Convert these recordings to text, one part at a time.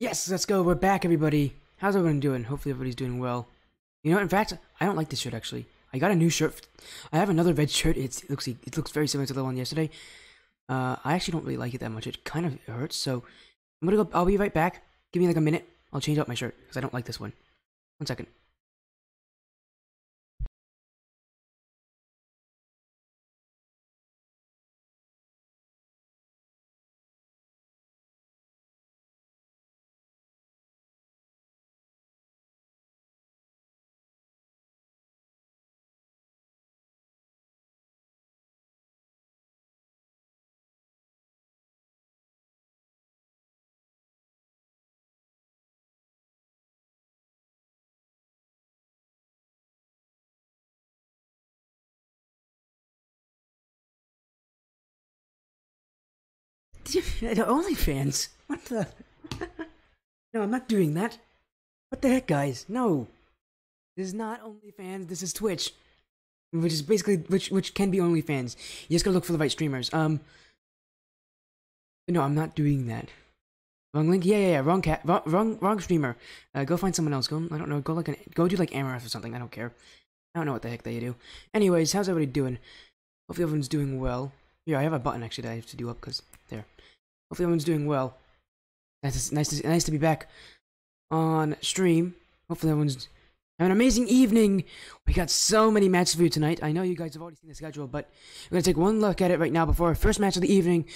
Yes, let's go. We're back, everybody. How's everyone doing? Hopefully, everybody's doing well. You know, in fact, I don't like this shirt actually. I got a new shirt. I have another red shirt. It's, it looks it looks very similar to the one yesterday. Uh, I actually don't really like it that much. It kind of hurts. So I'm gonna go. I'll be right back. Give me like a minute. I'll change out my shirt because I don't like this one. One second. OnlyFans? What the? no, I'm not doing that. What the heck, guys? No. This is not OnlyFans, this is Twitch. Which is basically, which which can be OnlyFans. You just gotta look for the right streamers. Um. No, I'm not doing that. Wrong link? Yeah, yeah, yeah. Wrong cat. Wrong, wrong, wrong streamer. Uh, go find someone else. Go, I don't know. Go like an, go do like Amouranth or something. I don't care. I don't know what the heck they do. Anyways, how's everybody doing? Hopefully everyone's doing well. Yeah, I have a button actually that I have to do up because there. Hopefully everyone's doing well. Nice, to, nice, to, nice to be back on stream. Hopefully everyone's having an amazing evening. We got so many matches for you tonight. I know you guys have already seen the schedule, but we're gonna take one look at it right now before our first match of the evening.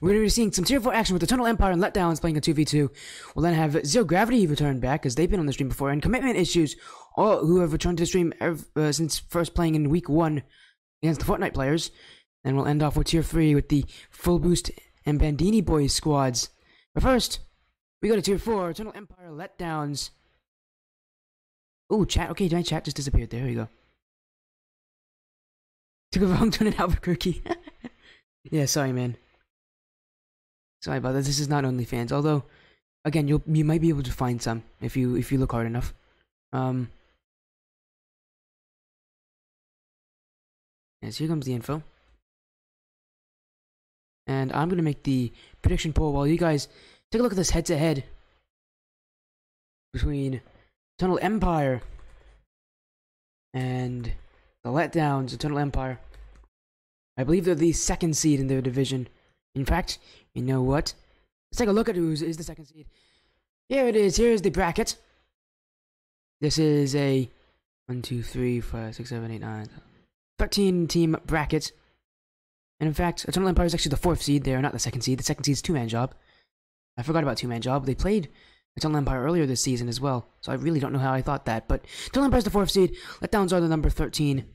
We're gonna be seeing some tier 4 action with Eternal Empire and Letdowns playing a 2v2. We'll then have Zero Gravity return back, because they've been on the stream before, and Commitment Issues, all who have returned to the stream ever, uh, since first playing in week 1 against the Fortnite players. And we'll end off with tier 3 with the Full Boost and Bandini Boys squads. But first, we go to tier 4, Eternal Empire Letdowns. Ooh, chat. Okay, my chat just disappeared. There you go. Took a wrong turn in Albuquerque. yeah, sorry, man. Sorry about that. This is not OnlyFans. Although, again, you you might be able to find some if you if you look hard enough. Um. Yes, here comes the info. And I'm gonna make the prediction poll while you guys take a look at this head to head between Eternal Empire and the Letdowns, of Eternal Empire. I believe they're the second seed in their division. In fact, you know what? Let's take a look at who is the second seed. Here it is. Here's the bracket. This is a 1, 2, 3, 5, 6, 7, 8, 9, 13 team bracket. And in fact, Eternal Empire is actually the fourth seed. They are not the second seed. The second seed is Two Man Job. I forgot about Two Man Job. They played Eternal Empire earlier this season as well, so I really don't know how I thought that. But Eternal Empire is the fourth seed. Letdowns are the number 13.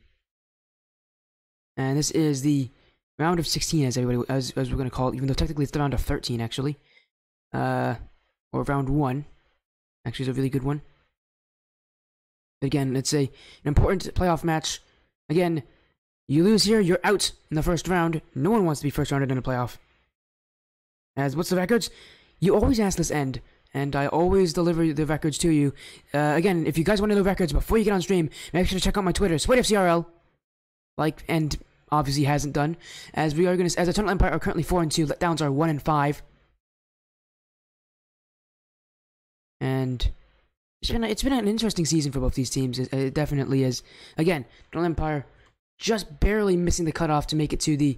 And this is the round of 16, as everybody as, as we're going to call it, even though technically it's the round of 13, actually. Uh, or round 1. Actually, is a really good one. But again, it's a, an important playoff match. Again, you lose here, you're out in the first round. No one wants to be first rounded in a playoff. As what's the records? You always ask this end, and I always deliver the records to you. Uh, again, if you guys want to know records before you get on stream, make sure to check out my Twitter, SportyFCRL. Like, and obviously hasn't done. As we are going to, as Eternal Empire are currently 4 and 2, letdowns are 1 and 5. And it's been, it's been an interesting season for both these teams. It, it definitely is. Again, Eternal Empire just barely missing the cutoff to make it to the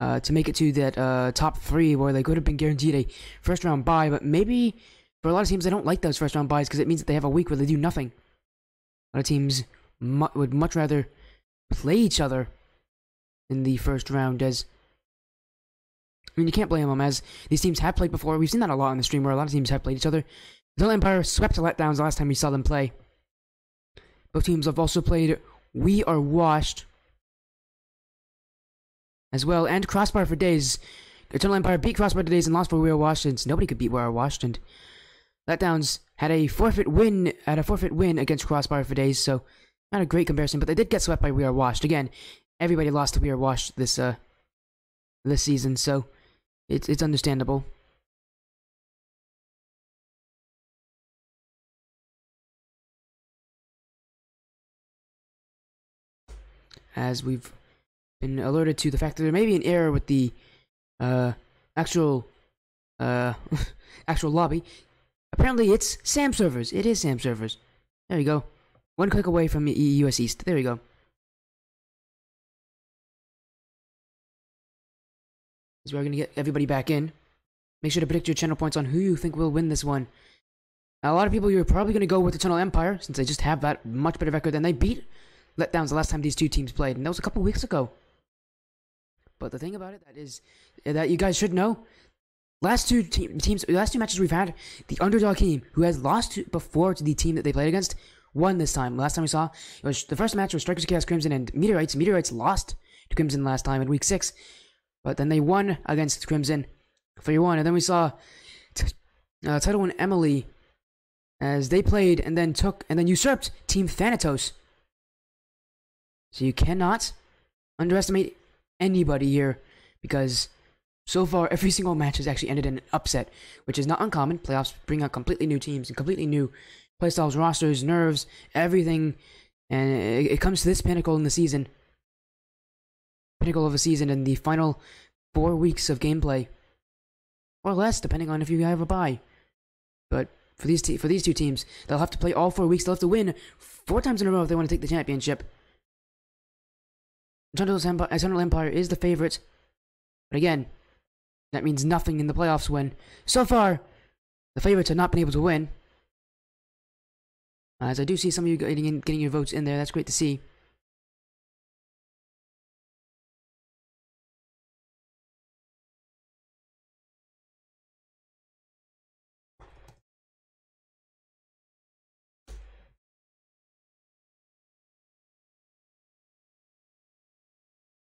uh, to make it to that uh, top three where they could have been guaranteed a first round bye, but maybe for a lot of teams they don't like those first round byes because it means that they have a week where they do nothing. A lot of teams mu- would much rather play each other in the first round as I mean you can't blame them as these teams have played before. We've seen that a lot on the stream where a lot of teams have played each other. Eternal Empire swept the letdowns last time we saw them play. Both teams have also played We Are Washed as well, and Crossbar for days. Eternal Empire beat Crossbar for days and lost for We Are Washed, and nobody could beat We Are Washed. And Letdowns had a forfeit win, had a forfeit win against Crossbar for days, so not a great comparison, but they did get swept by We Are Washed. Again, everybody lost to We Are Washed this uh this season, so it's it's understandable. As we've been alerted to the fact that there may be an error with the uh, actual uh, actual lobby. Apparently, it's SAM servers. It is SAM servers. There you go. One click away from US East. There you go. So we're gonna get everybody back in. Make sure to predict your channel points on who you think will win this one. Now, a lot of people, you're probably gonna go with the Eternal Empire since they just have that much better record than they beat letdowns the last time these two teams played, and that was a couple weeks ago. But the thing about it that is that you guys should know, last two te- teams, last two matches we've had, the underdog team who has lost to, before to the team that they played against won this time. Last time we saw it was the first match was Strikers Chaos Crimson and Meteorites. Meteorites lost to Crimson last time in week six, but then they won against Crimson, three one, and then we saw t- uh, Title One Emily as they played and then took and then usurped Team Thanatos. So you cannot underestimate anybody here because so far every single match has actually ended in an upset, which is not uncommon. Playoffs bring out completely new teams and completely new playstyles, rosters, nerves, everything, and it, it comes to this pinnacle in the season. Pinnacle of a season in the final four weeks of gameplay, or less, depending on if you have a bye. But for these for these two teams, they'll have to play all four weeks. They'll have to win four times in a row if they want to take the championship. Eternal Empire, uh, Eternal Empire is the favorite, but again, that means nothing in the playoffs when so far the favorites have not been able to win. As I do see some of you getting in, getting your votes in there, that's great to see.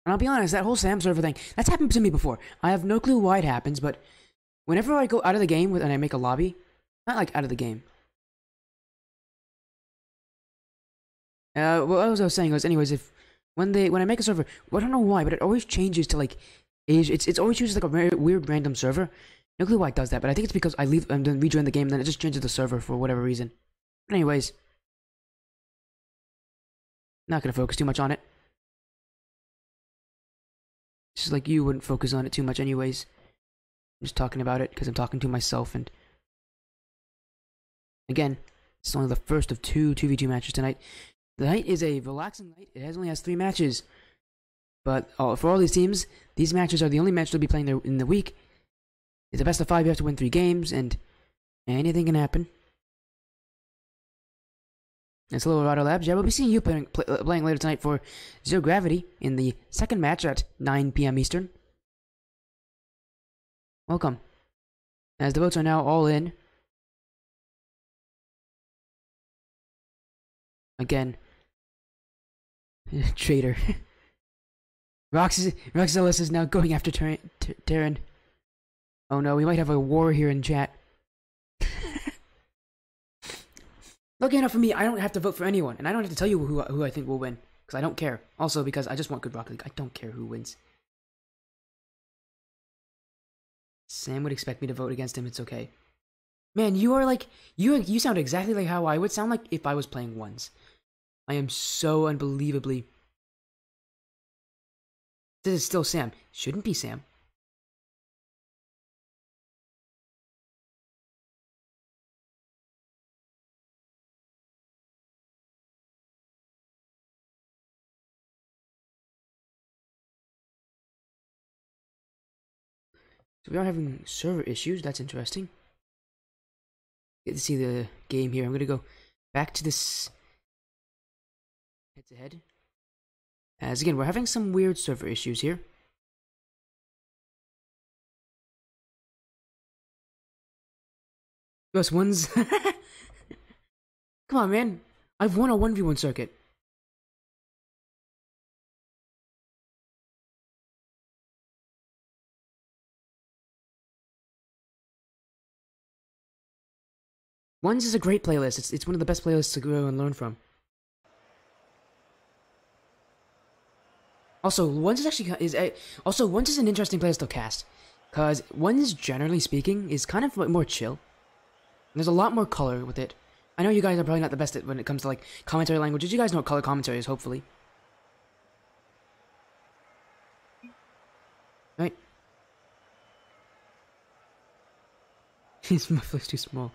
And I'll be honest, that whole SAM server thing, that's happened to me before. I have no clue why it happens, but whenever I go out of the game and I make a lobby, not like out of the game. Uh, what I was saying was, anyways, if when they when I make a server, well, I don't know why, but it always changes to like age. It's it's always chooses like a weird random server. No clue why it does that, but I think it's because I leave and then rejoin the game, and then it just changes the server for whatever reason. But anyways, not gonna focus too much on it. Just like you wouldn't focus on it too much, anyways. I'm just talking about it because I'm talking to myself, and again, it's only the first of two 2v2 matches tonight. The night is a relaxing night. It has only has three matches, but uh, for all these teams, these matches are the only match they'll be playing in the week. It's a best of five. You have to win three games, and anything can happen. It's Hello Rado Labs. Yeah, we'll be seeing you playing, play, uh, playing later tonight for Zero Gravity in the second match at 9 p.m. Eastern. Welcome. As the votes are now all in. Again. Traitor. Roxas, Roxelis is now going after Terran. Oh no, we might have a war here in chat. Lucky enough for me, I don't have to vote for anyone, and I don't have to tell you who who I think will win because I don't care. Also, because I just want good Rocket League. I don't care who wins. Sam would expect me to vote against him. It's okay. Man, you are like you. You sound exactly like how I would sound like if I was playing ones. I am so unbelievably. This is still Sam. Shouldn't be Sam. So we are having server issues. That's interesting. Get to see the game here. I'm gonna go back to this head to head. As again, we're having some weird server issues here. Yes, one's. Come on, man. I've won a 1v1 circuit. Ones is a great playlist. It's it's one of the best playlists to go and learn from. Also, Ones is actually is a, also Ones is an interesting playlist to cast, cause Ones generally speaking is kind of more chill. There's a lot more color with it. I know you guys are probably not the best at when it comes to like commentary languages. You guys know what color commentary is, hopefully. Right? His muffler's too small.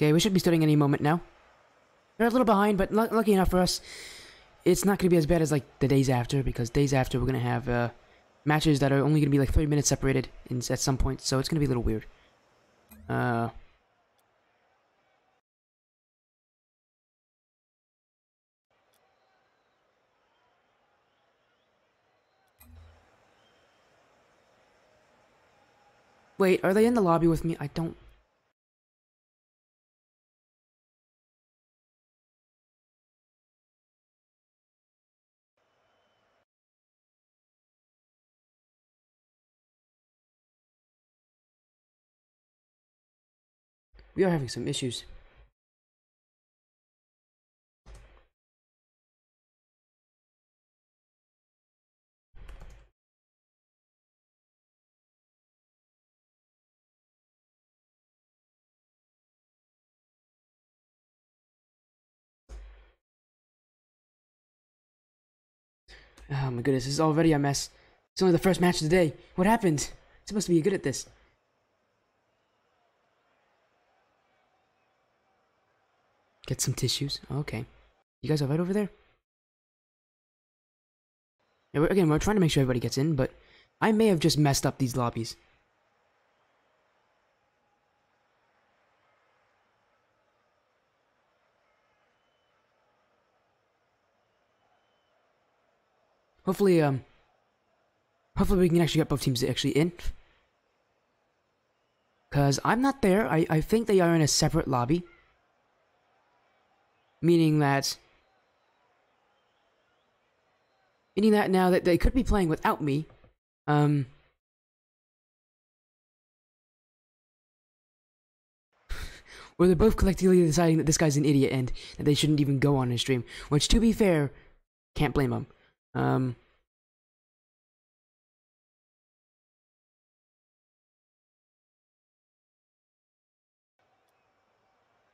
Okay, we should be starting any moment now. We're a little behind, but lu lucky enough for us, it's not going to be as bad as like the days after because days after we're going to have uh, matches that are only going to be like 30 minutes separated in, at some point, so it's going to be a little weird. Uh, Wait, are they in the lobby with me? I don't We are having some issues. Oh my goodness, this is already a mess. It's only the first match of the day. What happened? I'm supposed to be good at this. Get some tissues. Okay. You guys are right over there? Yeah, we're, again, we're trying to make sure everybody gets in, but I may have just messed up these lobbies. Hopefully, um, hopefully we can actually get both teams actually in. Because I'm not there. I, I think they are in a separate lobby meaning that meaning that now that they could be playing without me um or they're both collectively deciding that this guy's an idiot and that they shouldn't even go on his stream which to be fair can't blame them um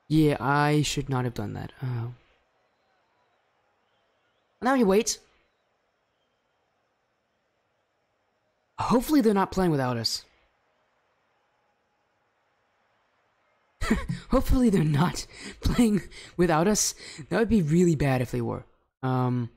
Yeah, I should not have done that. Oh. Now you wait. Hopefully they're not playing without us. Hopefully they're not playing without us. That would be really bad if they were. Um...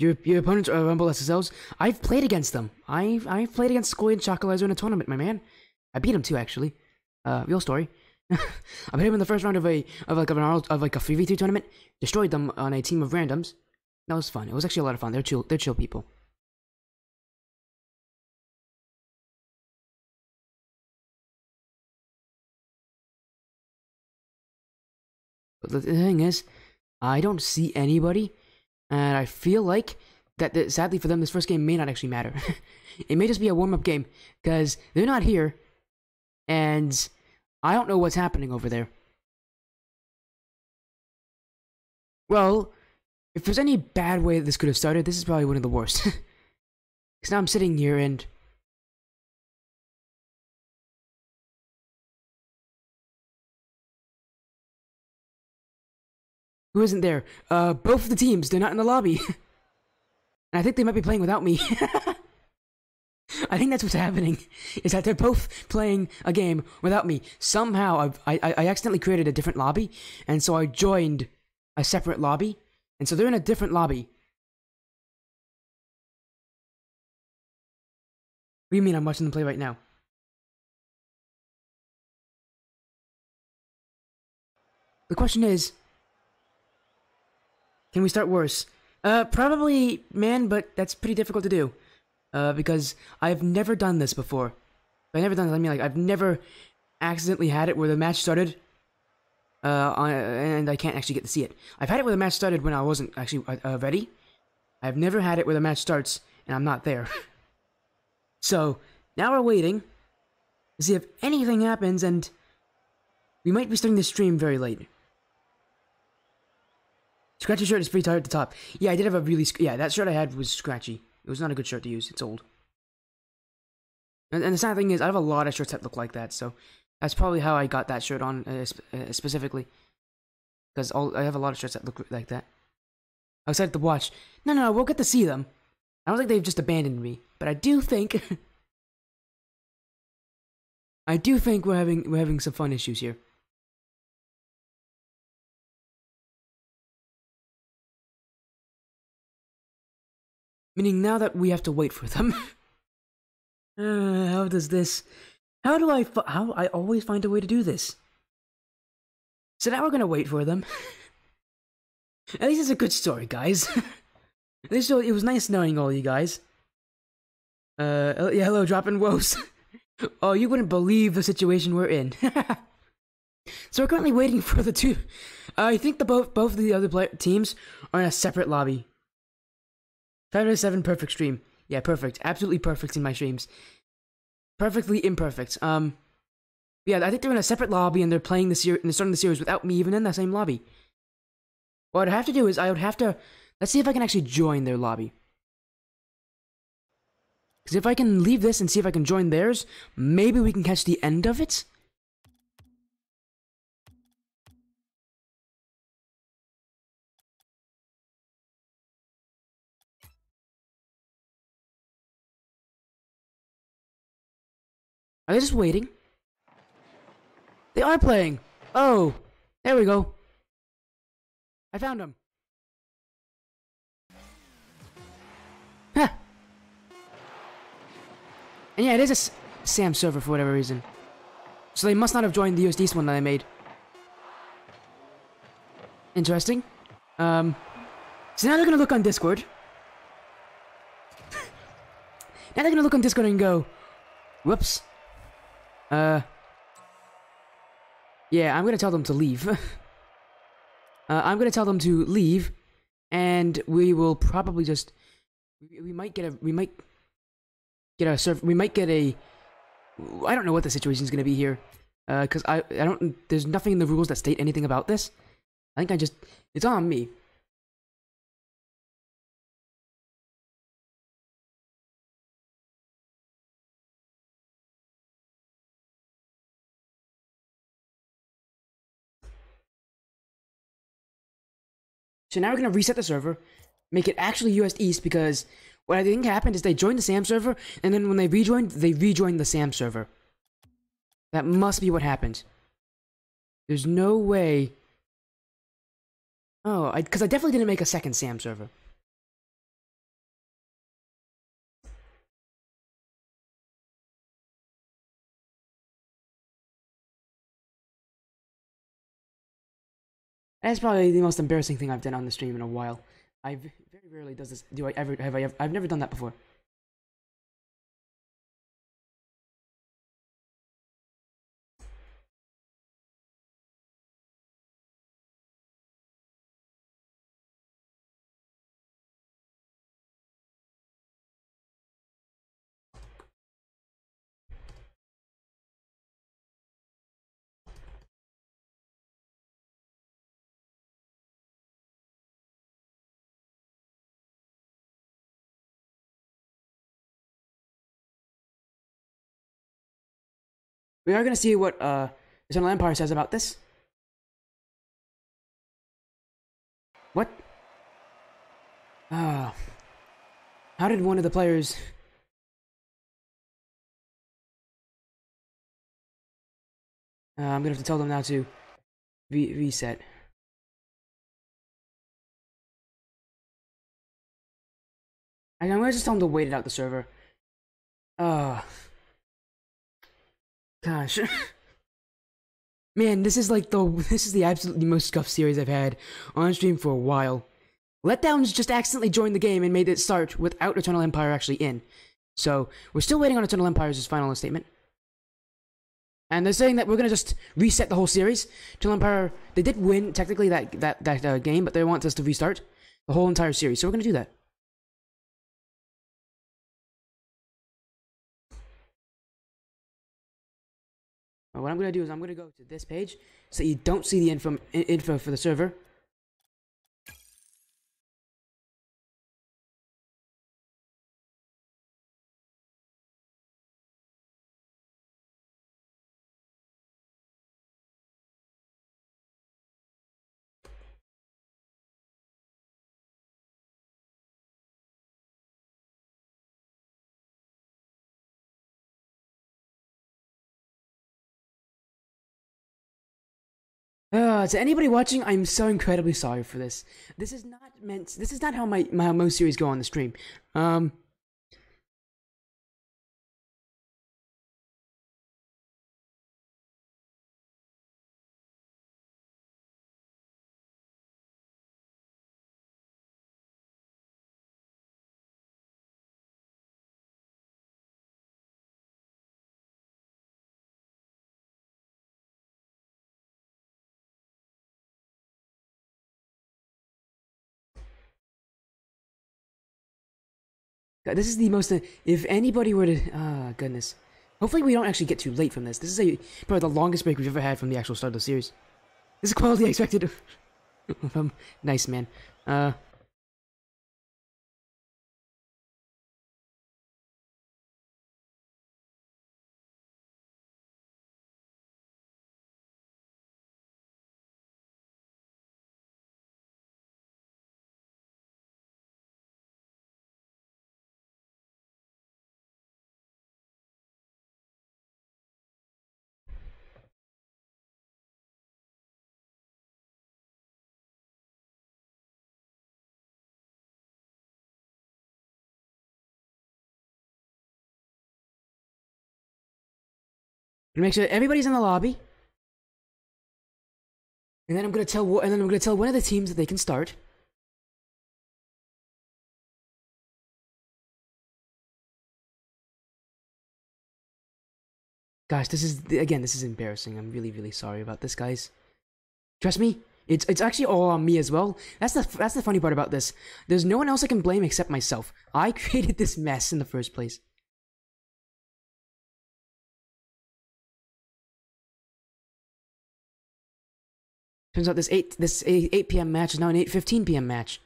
Your, your opponents are Rumble SSLs. I've played against them. I've I've played against Skoy and Chocolizer in a tournament, my man. I beat him too, actually. Uh, real story. I beat him in the first round of a of like of an of like a three v three tournament. Destroyed them on a team of randoms. That was fun. It was actually a lot of fun. They're chill. They're chill people. But the thing is, I don't see anybody and I feel like that, that sadly for them, this first game may not actually matter. it may just be a warm up game because they're not here, and I don't know what's happening over there. Well, if there's any bad way this could have started, this is probably one of the worst. Because now I'm sitting here and. Who isn't there? Uh, both of the teams, they're not in the lobby. and I think they might be playing without me. I think that's what's happening. Is that they're both playing a game without me. Somehow, I've, I I accidentally created a different lobby, and so I joined a separate lobby, and so they're in a different lobby. What do you mean I'm watching them play right now? The question is, can we start worse? Uh, probably, man, but that's pretty difficult to do. Uh, because I've never done this before. I've never done this, I mean, like, I've never accidentally had it where the match started, uh, on, and I can't actually get to see it. I've had it where the match started when I wasn't actually uh, uh ready. I've never had it where the match starts and I'm not there. So now we're waiting to see if anything happens, and we might be starting the stream very late. Scratchy shirt is pretty tight at the top. Yeah, I did have a really yeah. That shirt I had was scratchy. It was not a good shirt to use. It's old. And, and the sad thing is, I have a lot of shirts that look like that, so that's probably how I got that shirt on uh, sp- uh, specifically. Because I have a lot of shirts that look like that. I excited to watch. No, no, no, we'll get to see them. I don't think they've just abandoned me, but I do think. I do think we're having we're having some fun issues here. Meaning now that we have to wait for them. uh, how does this? How do I? How I always find a way to do this? So now we're gonna wait for them. At least it's a good story, guys. At least it was nice knowing all you guys. Uh, yeah, hello, dropping woes. oh, you wouldn't believe the situation we're in. so we're currently waiting for the two. Uh, I think the both both of the other teams are in a separate lobby. Five perfect stream. Yeah, perfect. Absolutely perfect in my streams. Perfectly imperfect. Um, yeah, I think they're in a separate lobby and they're playing the series and they're starting the series without me even in that same lobby. What I'd have to do is I would have to let's see if I can actually join their lobby. Because if I can leave this and see if I can join theirs, maybe we can catch the end of it. Are they just waiting? They are playing. Oh, there we go. I found him. Huh. And yeah, it is a SAM server for whatever reason. So they must not have joined the US East one that I made. Interesting. Um, so now they're gonna look on Discord. now they're gonna look on Discord and go, whoops. Uh, yeah, I'm gonna tell them to leave. uh, I'm gonna tell them to leave, and we will probably just, we, might get a, we might get a serve, we might get a, I don't know what the situation is gonna be here, uh, cause I, I don't, there's nothing in the rules that state anything about this. I think I just, it's on me. So now we're gonna reset the server, make it actually US East because what I think happened is they joined the SAM server, and then when they rejoined, they rejoined the SAM server. That must be what happened. There's no way. Oh, because I, I definitely didn't make a second SAM server. That's probably the most embarrassing thing I've done on the stream in a while. I've very rarely does this. Do I ever have I ever? I've never done that before. We are going to see what uh, Eternal Empire says about this. What? Ah. How did one of the players... Uh, I'm gonna have to tell them now to re reset. I'm gonna just tell them to wait it out the server. Uh Gosh. Man, this is like the this is the absolutely most scuffed series I've had on stream for a while. Letdowns just accidentally joined the game and made it start without Eternal Empire actually in. So we're still waiting on Eternal Empire's final statement. And they're saying that we're gonna just reset the whole series. Eternal Empire, they did win technically that that that uh, game, but they want us to restart the whole entire series. So we're gonna do that. What I'm gonna do is I'm gonna go to this page so you don't see the info info for the server. Uh, to anybody watching, I'm so incredibly sorry for this. This is not meant. This is not how my my most series go on the stream. Um. God, this is the most. Uh, if anybody were to, ah, goodness. Hopefully, we don't actually get too late from this. This is a probably the longest break we've ever had from the actual start of the series. This is quality I expected. um, nice man. Uh. Make sure everybody's in the lobby. And then I'm gonna tell and then I'm gonna tell one of the teams that they can start. Gosh, this is again, this is embarrassing. I'm really, really sorry about this, guys. Trust me, it's it's actually all on me as well. That's the that's the funny part about this. There's no one else I can blame except myself. I created this mess in the first place. Turns out this eight this eight p.m. match is now an eight fifteen p.m. match.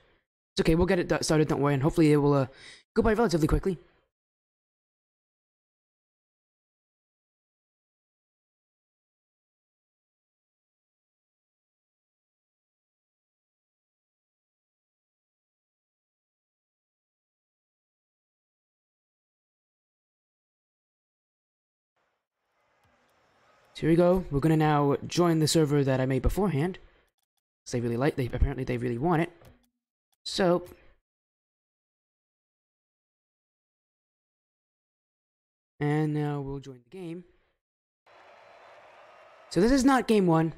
It's okay. We'll get it started. Don't worry, and hopefully it will uh, go by relatively quickly. So here we go. We're gonna now join the server that I made beforehand. they really like they apparently they really want it. So And now we'll join the game. So this is not game one.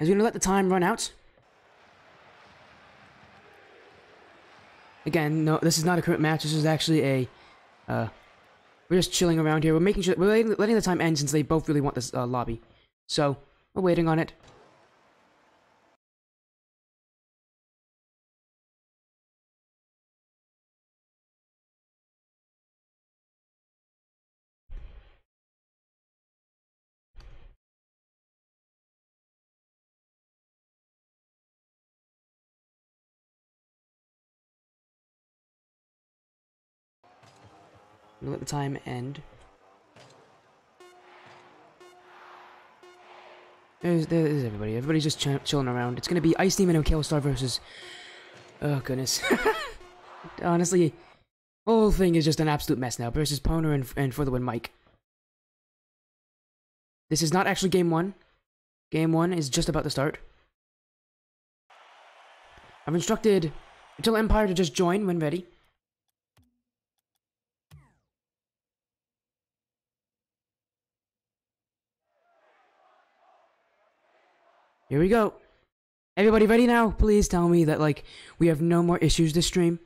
As we're gonna let the time run out. Again, no, this is not a current match. This is actually a. Uh, we're just chilling around here. We're making sure we're letting the time end since they both really want this uh, lobby. So we're waiting on it. Gonna let the time end. There's, there's everybody. Everybody's just ch chilling around. It's gonna be Ice Demon and Killstar versus... Oh, goodness. Honestly, whole thing is just an absolute mess now. Versus Poner and, and For the Win Mike. This is not actually game one. Game one is just about to start. I've instructed Eternal Empire to just join when ready. Here we go. Everybody ready now? Please tell me that, like, we have no more issues this stream.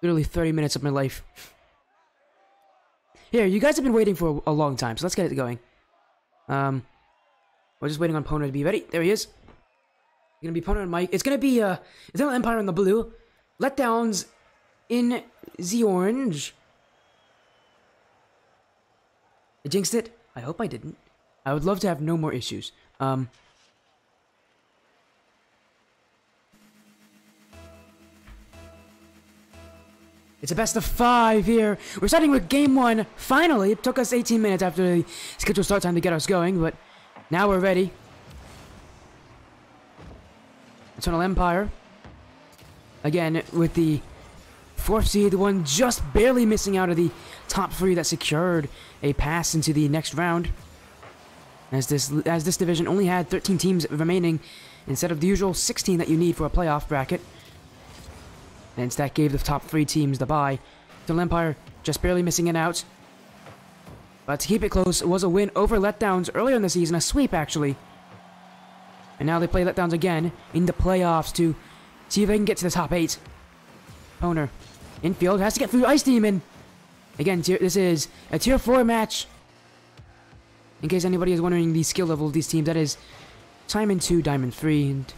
literally 30 minutes of my life. Here, you guys have been waiting for a, long time, so let's get it going. Um, we're just waiting on Poner to be ready. There he is. It's Gonna be Poner and Mike. It's gonna be uh, Eternal Empire in the blue, letdowns in the orange. I jinxed it. I hope I didn't. I would love to have no more issues. Um. It's a best of five here. We're starting with game one. Finally, it took us 18 minutes after the scheduled start time to get us going, but now we're ready. Eternal Empire. Again, with the fourth seed, the one just barely missing out of the top three that secured a pass into the next round. As this as this division only had 13 teams remaining instead of the usual 16 that you need for a playoff bracket. Hence that gave the top three teams the bye. The Empire just barely missing it out. But to keep it close, it was a win over Letdowns earlier in the season, a sweep actually. And now they play Letdowns again in the playoffs to see if they can get to the top eight. Poner, infield, has to get through Ice Demon. Again, tier, this is a tier 4 match. In case anybody is wondering the skill level of these teams, that is Diamond 2, Diamond 3, and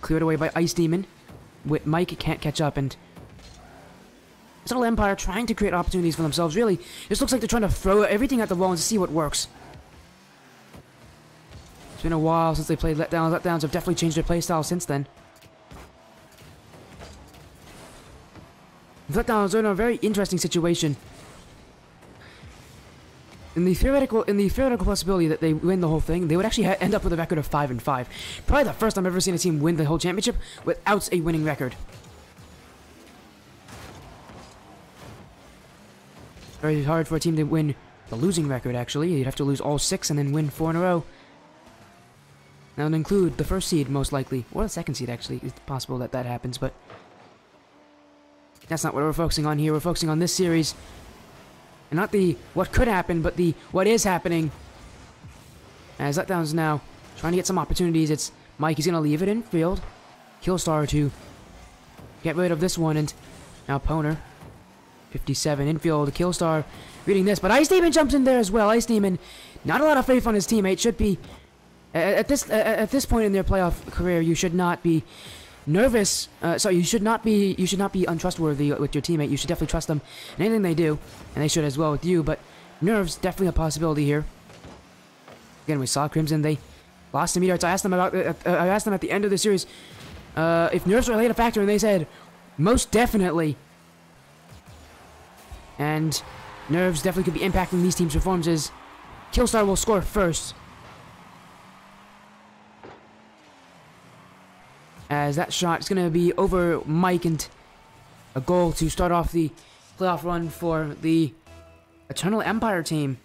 cleared away by Ice Demon. With Mike can't catch up, and Little Empire trying to create opportunities for themselves. Really, this looks like they're trying to throw everything at the wall and see what works. It's been a while since they played Letdowns. Letdowns have definitely changed their playstyle since then. Letdowns are in a very interesting situation. In the theoretical, in the theoretical possibility that they win the whole thing, they would actually end up with a record of five and five. Probably the first time I've ever seen a team win the whole championship without a winning record. Very hard for a team to win the losing record. Actually, you'd have to lose all six and then win four in a row. That would include the first seed, most likely, or the second seed. Actually, it's possible that that happens, but that's not what we're focusing on here. We're focusing on this series and not the what could happen, but the what is happening. As Letdowns now trying to get some opportunities. It's Mike. He's going to leave it in field. Killstar to get rid of this one. And now Poner. 57 infield. Killstar reading this. But Ice Demon jumps in there as well. Ice Demon, not a lot of faith on his teammate. Should be at this at this point in their playoff career. You should not be nervous. Uh, sorry, you should not be you should not be untrustworthy with your teammate. You should definitely trust them in anything they do, and they should as well with you. But nerves definitely a possibility here. Again, we saw Crimson. They lost to meteorites. I asked them about. Uh, uh, I asked them at the end of the series uh, if nerves were a factor, and they said most definitely. And nerves definitely could be impacting these teams' performances. Killstar will score first. As that shot is going to be over Mike and a goal to start off the playoff run for the Eternal Empire team.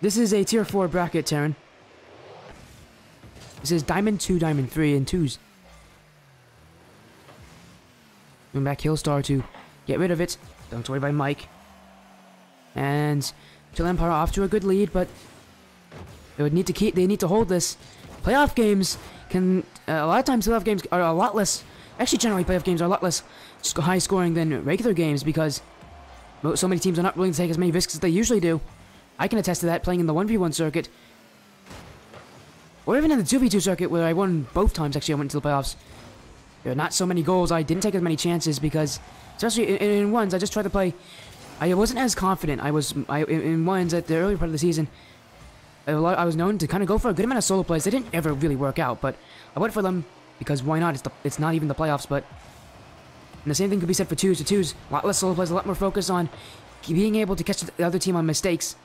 This is a tier 4 bracket, Terran. This is Diamond 2, Diamond 3, and 2s. Moving back Killstar to get rid of it. Dunked away by Mike. And Eternal Empire off to a good lead, but they would need to keep, they need to hold this. Playoff games can uh, a lot of times playoff games are a lot less. Actually, generally playoff games are a lot less high scoring than regular games because so many teams are not willing to take as many risks as they usually do. I can attest to that playing in the 1v1 circuit. Or even in the 2v2 circuit where I won both times actually I went into the playoffs. There are not so many goals. I didn't take as many chances because, especially in, in ones, I just tried to play. I wasn't as confident. I was I, in, in ones at the earlier part of the season. I was known to kind of go for a good amount of solo plays. They didn't ever really work out, but I went for them because why not? It's, the, it's not even the playoffs, but... And the same thing could be said for twos. The twos, a lot less solo plays, a lot more focus on being able to catch the other team on mistakes.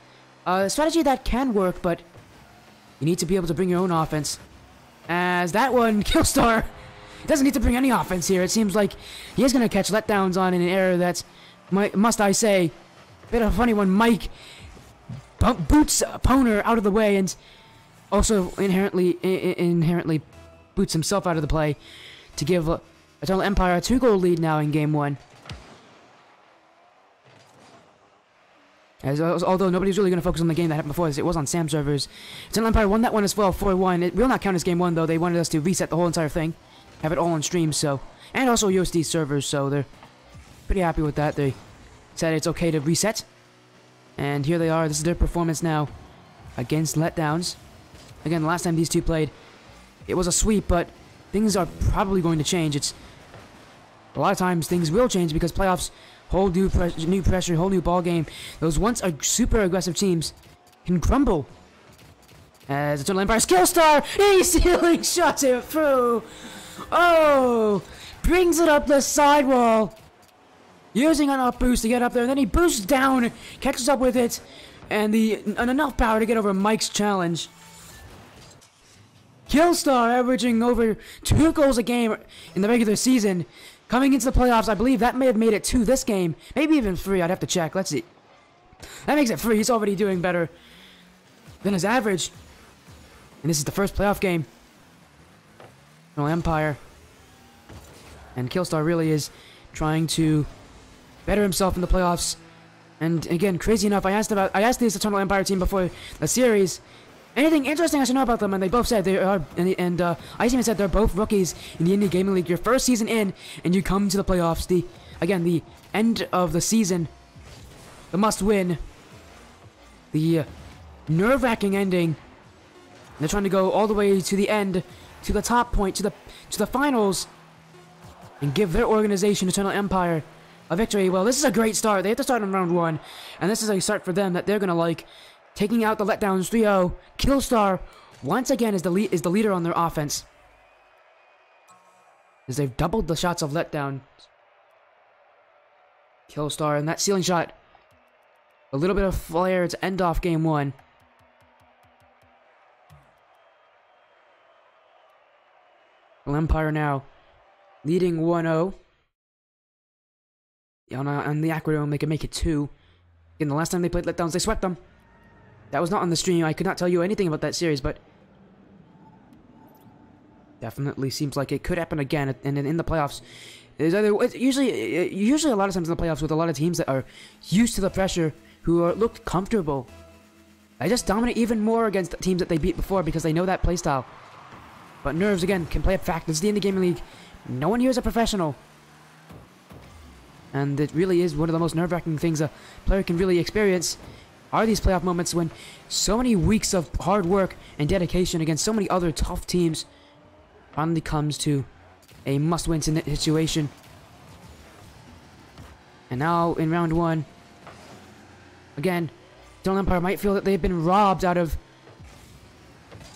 A strategy that can work, but you need to be able to bring your own offense. As that one, Killstar, doesn't need to bring any offense here. It seems like he is going to catch letdowns on in an error that's, must I say, a bit of a funny one. Mike boots Poner out of the way and also inherently inherently boots himself out of the play to give Eternal Empire a two-goal lead now in Game 1. As, although nobody's really going to focus on the game that happened before this, it was on SAM servers. Eternal Empire won that one as well, 4-1. It will not count as Game 1, though. They wanted us to reset the whole entire thing. have it all on stream, so and also USD servers, so they're pretty happy with that. They said it's okay to reset, and here they are. This is their performance now against Letdowns. Again, the last time these two played, it was a sweep, but things are probably going to change. It's a lot of times things will change because playoffs, whole new, new pressure, whole new ball game. Those once super aggressive teams can crumble. As Eternal Empire's Killstar, he's stealing shots it through. Oh, brings it up the sidewall. Using an up boost to get up there, and then he boosts down, catches up with it, and the and enough power to get over Mike's challenge. Killstar averaging over two goals a game in the regular season. Coming into the playoffs, I believe that may have made it two this game. Maybe even three. I'd have to check. Let's see. That makes it three. He's already doing better than his average. And this is the first playoff game. No Empire. And Killstar really is trying to better himself in the playoffs. And again, crazy enough, I asked about I asked this Eternal Empire team before the series, anything interesting I should know about them, and they both said they are. And, and uh, I even said they're both rookies in the Indy Gaming League. Your first season in, and you come to the playoffs. The again, the end of the season, the must win, the uh, nerve-wracking ending. They're trying to go all the way to the end, to the top point, to the to the finals, and give their organization, Eternal Empire, a victory. Well, this is a great start. They have to start in round one, and this is a start for them that they're gonna like. Taking out the letdowns 3-0. Killstar once again is the lead is the leader on their offense. As they've doubled the shots of letdown. Killstar and that ceiling shot. A little bit of flair to end off game one. Empire now leading 1-0. On, on the Aquadome, they can make it 2. In the last time they played letdowns, they swept them. That was not on the stream. I could not tell you anything about that series, but definitely seems like it could happen again. And in the playoffs, is either usually uh, usually a lot of times in the playoffs with a lot of teams that are used to the pressure, who are look comfortable. They just dominate even more against teams that they beat before because they know that playstyle. But nerves again can play a factor. It's the Indy Gaming League. No one here is a professional. And it really is one of the most nerve-wracking things a player can really experience are these playoff moments when so many weeks of hard work and dedication against so many other tough teams finally comes to a must-win situation. And now in round one, again, Eternal Empire might feel that they've been robbed out of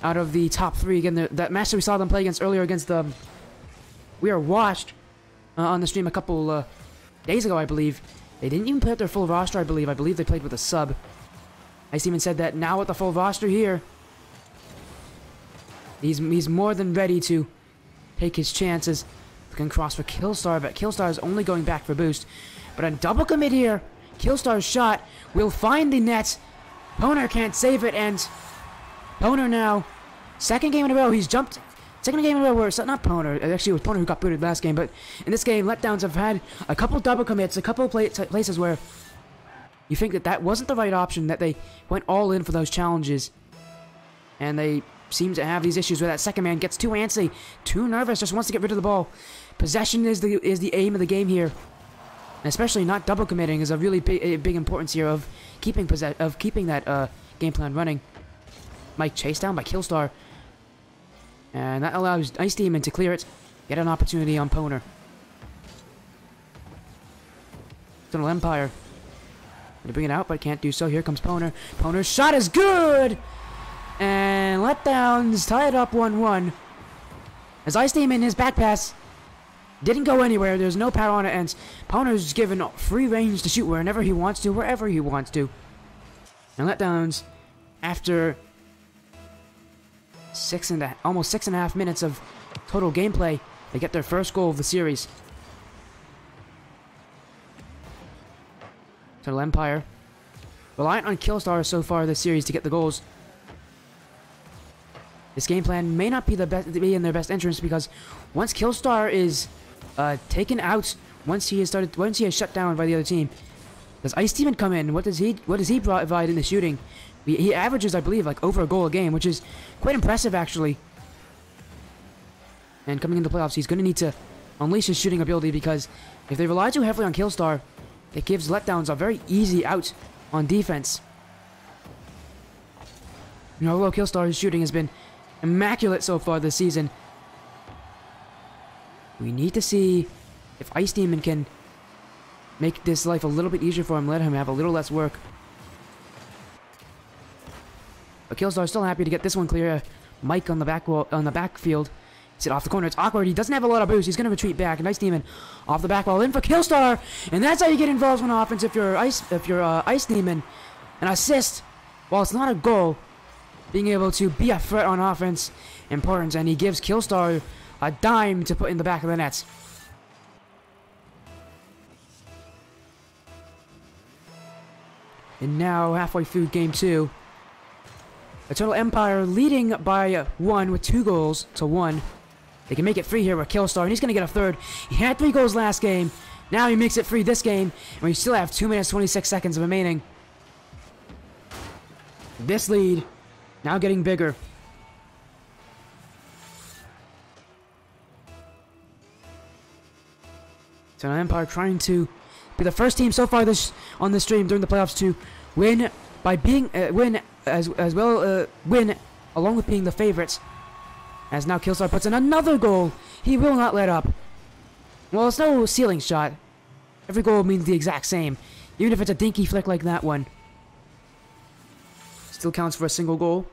out of the top three. Again, the, that match that we saw them play against earlier against the we are watched uh, on the stream a couple uh, days ago, I believe. They didn't even play up their full roster, I believe. I believe they played with a sub. I even said that now with the full roster here, he's, he's more than ready to take his chances. Looking cross for Killstar, but Killstar is only going back for boost. But a double commit here. Killstar's shot will find the net. Poner can't save it, and Poner now, second game in a row, he's jumped. Second game in a row where not Poner, actually it was Poner who got booted last game, but in this game, letdowns have had a couple double commits, a couple places where you think that that wasn't the right option, that they went all in for those challenges. And they seem to have these issues where that second man gets too antsy, too nervous, just wants to get rid of the ball. Possession is the is the aim of the game here. And especially not double committing is a really big, big importance here of keeping possess of keeping that uh, game plan running. Mike chased down by Killstar. And that allows Ice Demon to clear it, get an opportunity on Poner. Eternal Empire to bring it out, but can't do so. Here comes Poner. Poner's shot is good! And letdowns tie it up 1-1. As I Ice Demon, his back pass didn't go anywhere. There's no power on it, and Poner's given free range to shoot wherever he wants to, wherever he wants to. And letdowns, after six and a, almost six and a half minutes of total gameplay, they get their first goal of the series. Eternal Empire. Reliant on Killstar so far this series to get the goals. This game plan may not be the best be in their best interest because once Killstar is uh, taken out, once he has started, once he is shut down by the other team, does Ice Demon come in? What does he what does he provide in the shooting? He, he averages, I believe, like over a goal a game, which is quite impressive actually. And coming into the playoffs, he's going to need to unleash his shooting ability because if they rely too heavily on Killstar, it gives letdowns a very easy out on defense. You know, although Killstar's shooting has been immaculate so far this season, we need to see if Ice Demon can make this life a little bit easier for him, let him have a little less work. But Killstar's still happy to get this one clear. Mike on the back wall, on the backfield. He's off the corner. It's awkward. He doesn't have a lot of boost. He's going to retreat back. Nice demon off the back wall in for Killstar, and that's how you get involved in offense. If you're ice, if you're uh, ice demon, an assist. While it's not a goal, being able to be a threat on offense important, and he gives Killstar a dime to put in the back of the net. And now halfway through game two. Eternal Empire leading by one with two goals to one. They can make it free here with Killstar, and he's going to get a third. He had three goals last game. Now he makes it free this game, and we still have 2 minutes 26 seconds remaining. This lead now getting bigger. Eternal Empire trying to be the first team so far this on the stream during the playoffs to win by being uh, win as as well uh, win along with being the favorites. As now Killstar puts in another goal, he will not let up. Well, it's no ceiling shot. Every goal means the exact same, even if it's a dinky flick like that one. Still counts for a single goal.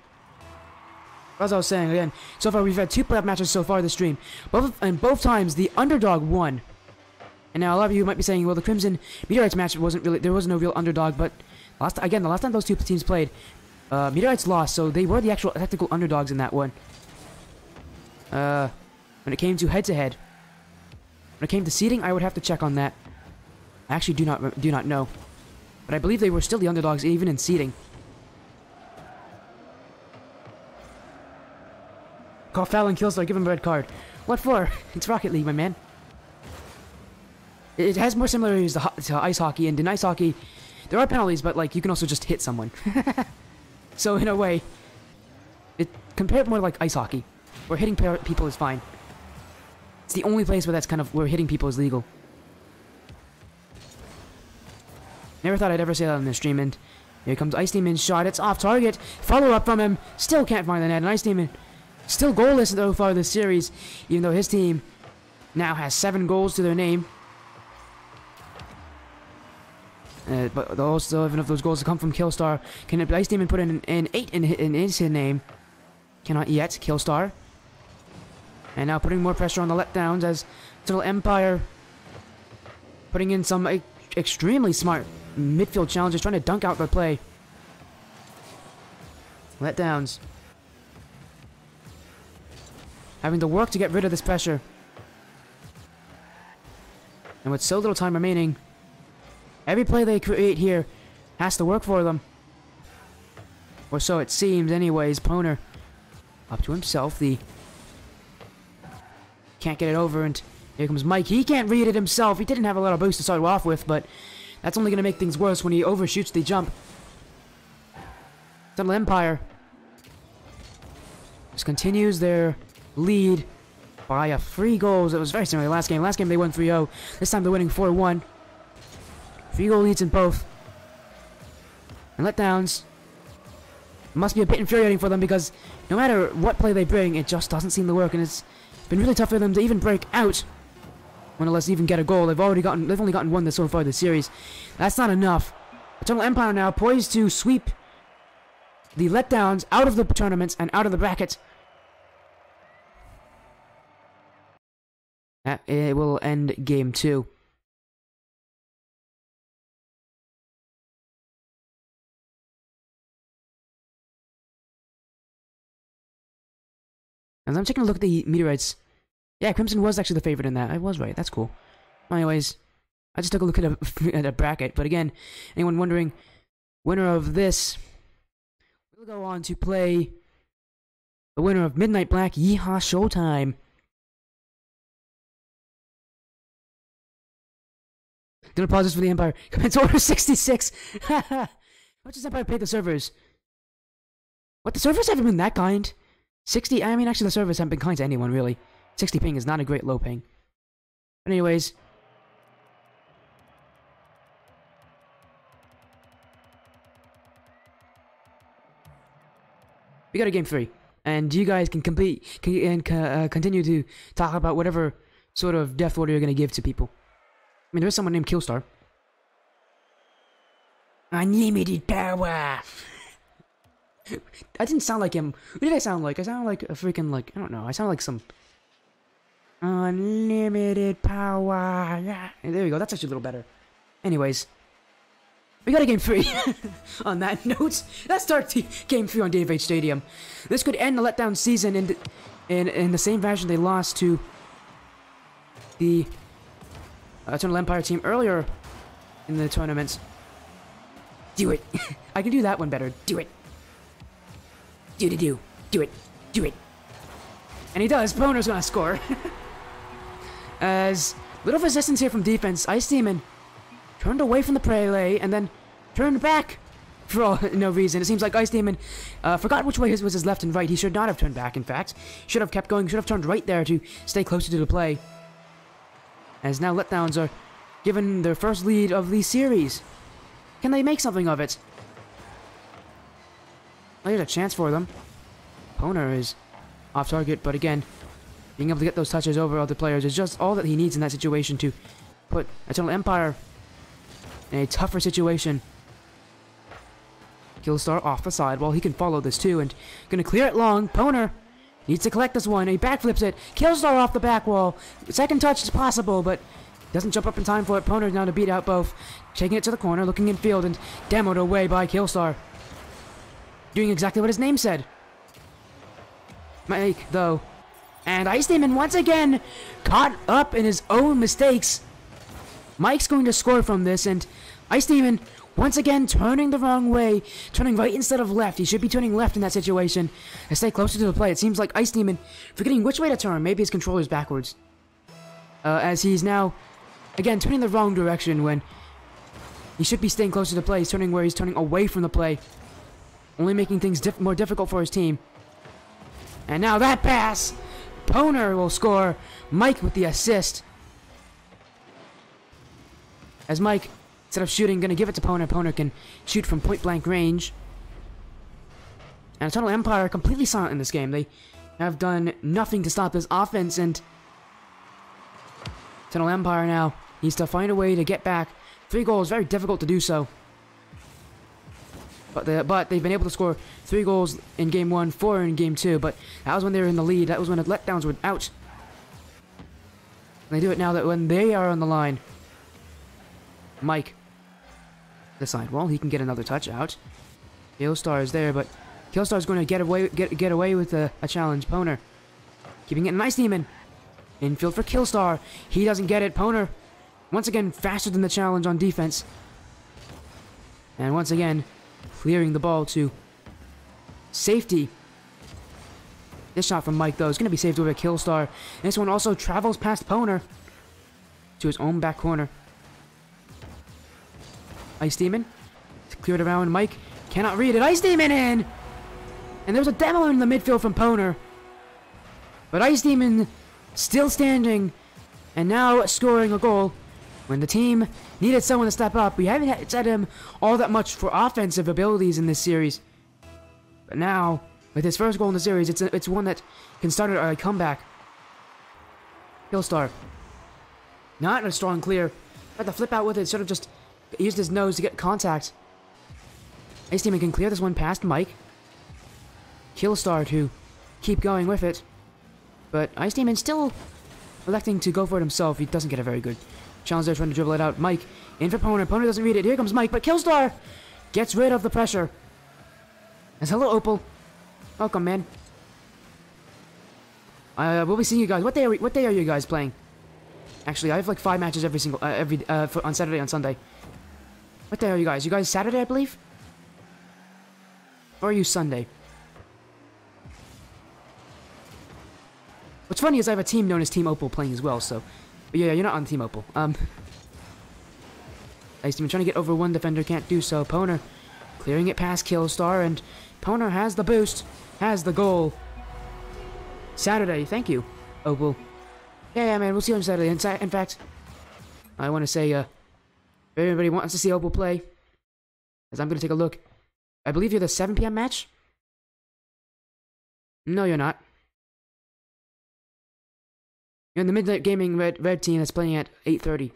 As I was saying again, so far we've had two playoff matches so far this stream. Both and both times the underdog won. And now a lot of you might be saying, well, the Crimson Meteorites match wasn't really there was no real underdog, but last again the last time those two teams played, uh, Meteorites lost, so they were the actual technical underdogs in that one. Uh, when it came to head to head, when it came to seeding, I would have to check on that. I actually do not do not know, but I believe they were still the underdogs even in seeding. Call foul and Killstar, give him a red card. What for? It's Rocket League, my man. It has more similarities to, to, ice hockey, and in ice hockey, there are penalties, but like you can also just hit someone. so in a way, it compared more like ice hockey, where hitting people is fine. It's the only place where that's kind of where hitting people is legal. Never thought I'd ever say that on the stream, and here comes Ice Demon's shot. It's off target. Follow up from him. Still can't find the net. And Ice Demon still goalless so far this series, even though his team now has seven goals to their name. Uh, but also, even if those goals come from Killstar, can Ice Demon put in an, 8 in, in his name? Cannot yet. Killstar. And now putting more pressure on the letdowns as Eternal Empire putting in some uh, extremely smart midfield challenges, trying to dunk out the play. Letdowns. Having to work to get rid of this pressure. And with so little time remaining, Every play they create here has to work for them. Or so it seems anyways. Poner up to himself. The Can't get it over and here comes Mike. He can't read it himself. He didn't have a lot of boost to start off with, but that's only going to make things worse when he overshoots the jump. Settle Empire just continues their lead by a free goals. It was very similar to last game. Last game they won 3-0. This time they're winning 4-1. Three goal leads in both. And letdowns must be a bit infuriating for them because no matter what play they bring, it just doesn't seem to work, and it's been really tough for them to even break out. Unless even get a goal. They've already gotten they've only gotten one this so far this series. That's not enough. Eternal Empire now poised to sweep the letdowns out of the tournaments and out of the bracket. That it will end game two. I'm taking a look at the meteorites, yeah, Crimson was actually the favorite in that. I was right. That's cool. Anyways, I just took a look at a, at a bracket. But again, anyone wondering, winner of this will go on to play the winner of Midnight Black Yeehaw Showtime. Gonna pause this for the Empire. Commence order 66. How much does Empire pay the servers? What, the servers haven't been that kind? 60, I mean, actually, the servers haven't been kind to anyone, really. 60 ping is not a great low ping. But anyways, we got a game three, and you guys can complete can, and uh, continue to talk about whatever sort of death order you're gonna give to people. I mean, there's someone named Killstar. Unlimited power. I didn't sound like him. What did I sound like? I sound like a freaking like I don't know. I sound like some unlimited power. Yeah, there we go. That's actually a little better. Anyways, we got a game three. on that note, let's start game three on DFH Stadium. This could end the letdown season in the, in in the same fashion they lost to the uh, Eternal Empire team earlier in the tournaments. Do it. I can do that one better. Do it. Do to do. Do it. Do it. And he does. Poner's gonna score. As little resistance here from defense, Ice Demon turned away from the prey and then turned back for all, no reason. It seems like Ice Demon uh, forgot which way his was his left and right. He should not have turned back, in fact. Should have kept going, should have turned right there to stay closer to the play. As now letdowns are given their first lead of the series. Can they make something of it? There's a chance for them. Poner is off target, but again, being able to get those touches over other players is just all that he needs in that situation to put Eternal Empire in a tougher situation. Killstar off the side. Well, he can follow this too, and gonna clear it long. Poner needs to collect this one. He backflips it. Killstar off the back wall. Second touch is possible, but doesn't jump up in time for it. Poner now to beat out both. Taking it to the corner, looking in field, and demoed away by Killstar. Doing exactly what his name said. Mike, though. And Ice Demon once again caught up in his own mistakes. Mike's going to score from this, and Ice Demon once again turning the wrong way, turning right instead of left. He should be turning left in that situation. I stay closer to the play. It seems like Ice Demon forgetting which way to turn. Maybe his controller's backwards. Uh, as he's now, again, turning the wrong direction when he should be staying closer to the play. He's turning where he's turning away from the play. Only making things diff more difficult for his team. And now that pass! Poner will score. Mike with the assist. As Mike, instead of shooting, going to give it to Poner. Poner can shoot from point blank range. And Eternal Empire completely silent in this game. They have done nothing to stop this offense, and Eternal Empire now needs to find a way to get back. Three goals, very difficult to do so. But, they, but they've been able to score three goals in game one, four in game two. But that was when they were in the lead. That was when the letdowns were out. And they do it now that when they are on the line. Mike. Decide, well, he can get another touch out. Killstar is there, but Killstar is going to get away get get away with a, a challenge. Poner. Keeping it nice demon. Infield for Killstar. He doesn't get it. Poner. Once again, faster than the challenge on defense. And once again, clearing the ball to safety. This shot from Mike, though, is going to be saved over a Killstar. This one also travels past Poner to his own back corner. Ice Demon. Cleared around. Mike cannot read it. Ice Demon in! And there's a demo in the midfield from Poner. But Ice Demon still standing and now scoring a goal when the team needed someone to step up. We haven't had him all that much for offensive abilities in this series. But now, with his first goal in the series, it's, a, it's one that can start a comeback. Killstar. Not a strong clear. Had to flip out with it, sort of just used his nose to get contact. Ice Demon can clear this one past Mike. Killstar to keep going with it. But Ice Demon still electing to go for it himself. He doesn't get a very good challenge there, trying to dribble it out. Mike in for Poner. Poner doesn't read it. Here comes Mike, but Killstar gets rid of the pressure. As hello, Opal. Welcome, man. Uh, we'll be seeing you guys. What day are we, what day are you guys playing? Actually, I have like five matches every single uh, every uh, for, on Saturday and Sunday. What day are you guys? You guys Saturday, I believe. Or are you Sunday? What's funny is I have a team known as Team Opal playing as well, so... But yeah, you're not on Team Opal. Um... Ice Demon trying to get over one defender, can't do so. Poner clearing it past Killstar, and Poner has the boost, has the goal. Saturday, thank you. Opal. Yeah, yeah, man, we'll see you on Saturday. In, in fact, I want to say, uh, if anybody wants to see Opal play, as I'm going to take a look, I believe you're the 7 p.m. match? No, you're not. You're in the Midnight Gaming Red, red team that's playing at 8.30.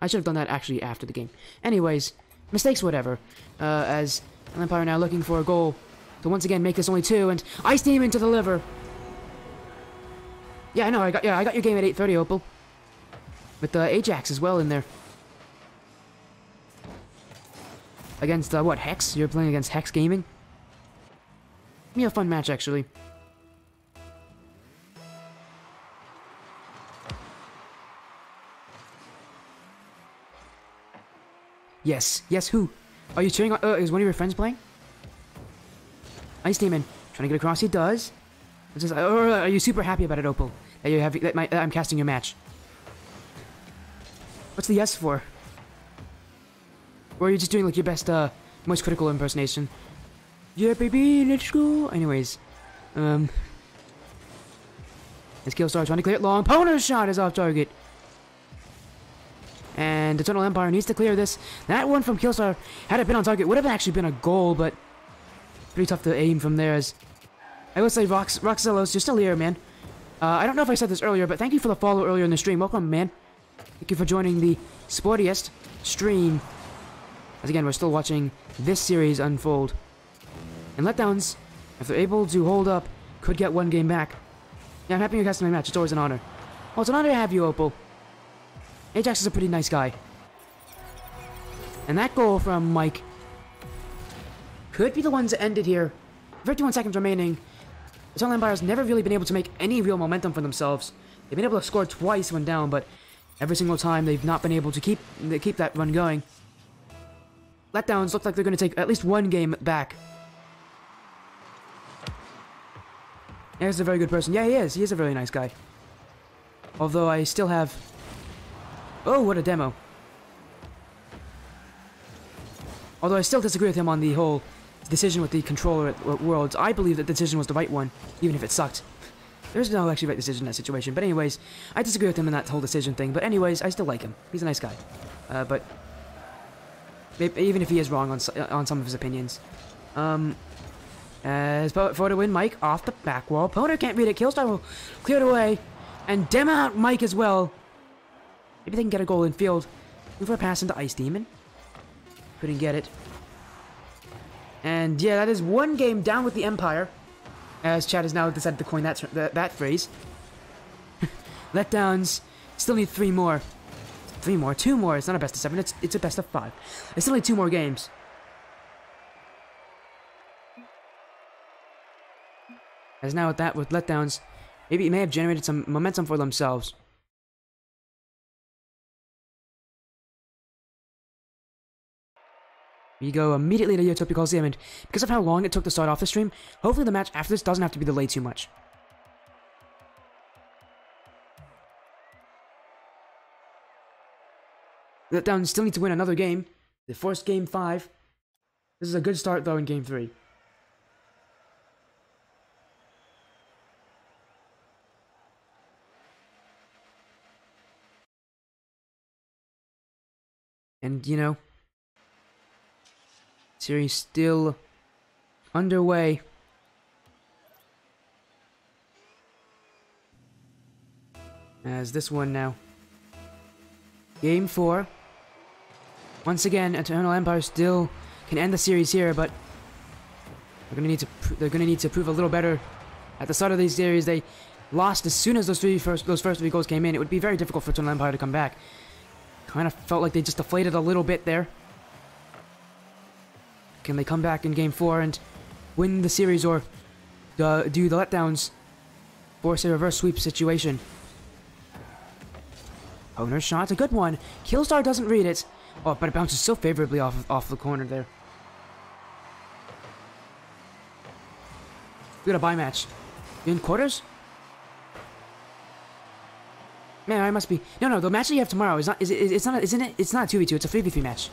I should have done that actually after the game. Anyways, mistakes whatever. Uh, as Empire now looking for a goal to once again make this only two, and Ice Demon to deliver. Yeah, I know. I got yeah, I got your game at 8:30, Opal. With uh, Ajax as well in there. Against uh, what Hex? You're playing against Hex Gaming. Be a fun match actually. Yes, yes. Who? Are you cheering on? Uh, is one of your friends playing? Ice Demon trying to get across. He does. Just, uh, are you super happy about it, Opal? That you have that, my, that I'm casting your match. What's the yes for? Or are you just doing like your best, uh, most critical impersonation? Yeah, baby, let's go. Anyways, um, this Killstar trying to clear it long. Poner's shot is off target. And Eternal Empire needs to clear this. That one from Killstar, had it been on target, would have actually been a goal, but pretty tough to aim from there. As I will say, Rox Roxellos, you're still here, man. Uh, I don't know if I said this earlier, but thank you for the follow earlier in the stream. Welcome, man. Thank you for joining the sportiest stream. As again, we're still watching this series unfold. And letdowns, if they're able to hold up, could get one game back. Yeah, I'm happy you're casting my match. It's always an honor. Well, it's an honor to have you, Opal. Ajax is a pretty nice guy. And that goal from Mike could be the ones that ended here. 51 seconds remaining. The Empire has never really been able to make any real momentum for themselves. They've been able to score twice when down, but every single time they've not been able to keep keep that run going. Letdowns look like they're going to take at least one game back. He's a very good person. Yeah, he is. He is a really nice guy. Although I still have... Oh, what a demo. Although I still disagree with him on the whole decision with the controller at Worlds. I believe that the decision was the right one, even if it sucked. There's no actually right decision in that situation. But anyways, I disagree with him in that whole decision thing. But anyways, I still like him. He's a nice guy. Uh, but even if he is wrong on on some of his opinions. Um, as for the win, Mike off the back wall. Poner can't beat it. Killstar will clear it away. And dim out Mike as well. Maybe they can get a goal in field. Move a pass into Ice Demon. Couldn't get it. And yeah, that is one game down with the Empire. As Chad has now decided to coin that, that, that phrase. Letdowns. Still need three more. Three more. Two more. It's not a best of seven. It's, it's a best of five. I still need two more games. As now with that, with letdowns, maybe it may have generated some momentum for themselves. We go immediately to Utopia Coliseum, and because of how long it took to start off the stream, hopefully the match after this doesn't have to be delayed too much. Letdown still need to win another game. They forced game 5. This is a good start, though, in game 3. And, you know, series still underway. As this one now. Game 4. Once again, Eternal Empire still can end the series here, but they're gonna need to they're gonna need to prove a little better. At the start of these series, they lost as soon as those three first those first three goals came in. It would be very difficult for Eternal Empire to come back. Kind of felt like they just deflated a little bit there. Can they come back in Game 4 and win the series or uh, do the letdowns force a reverse sweep situation? Poner's shot, a good one. Killstar doesn't read it. Oh, but it bounces so favorably off, off the corner there. We got a buy match. In quarters? Man, I must be. No, no. The match that you have tomorrow is not. Is it? It's not. Isn't it? It's not a two v two. It's a three v three match.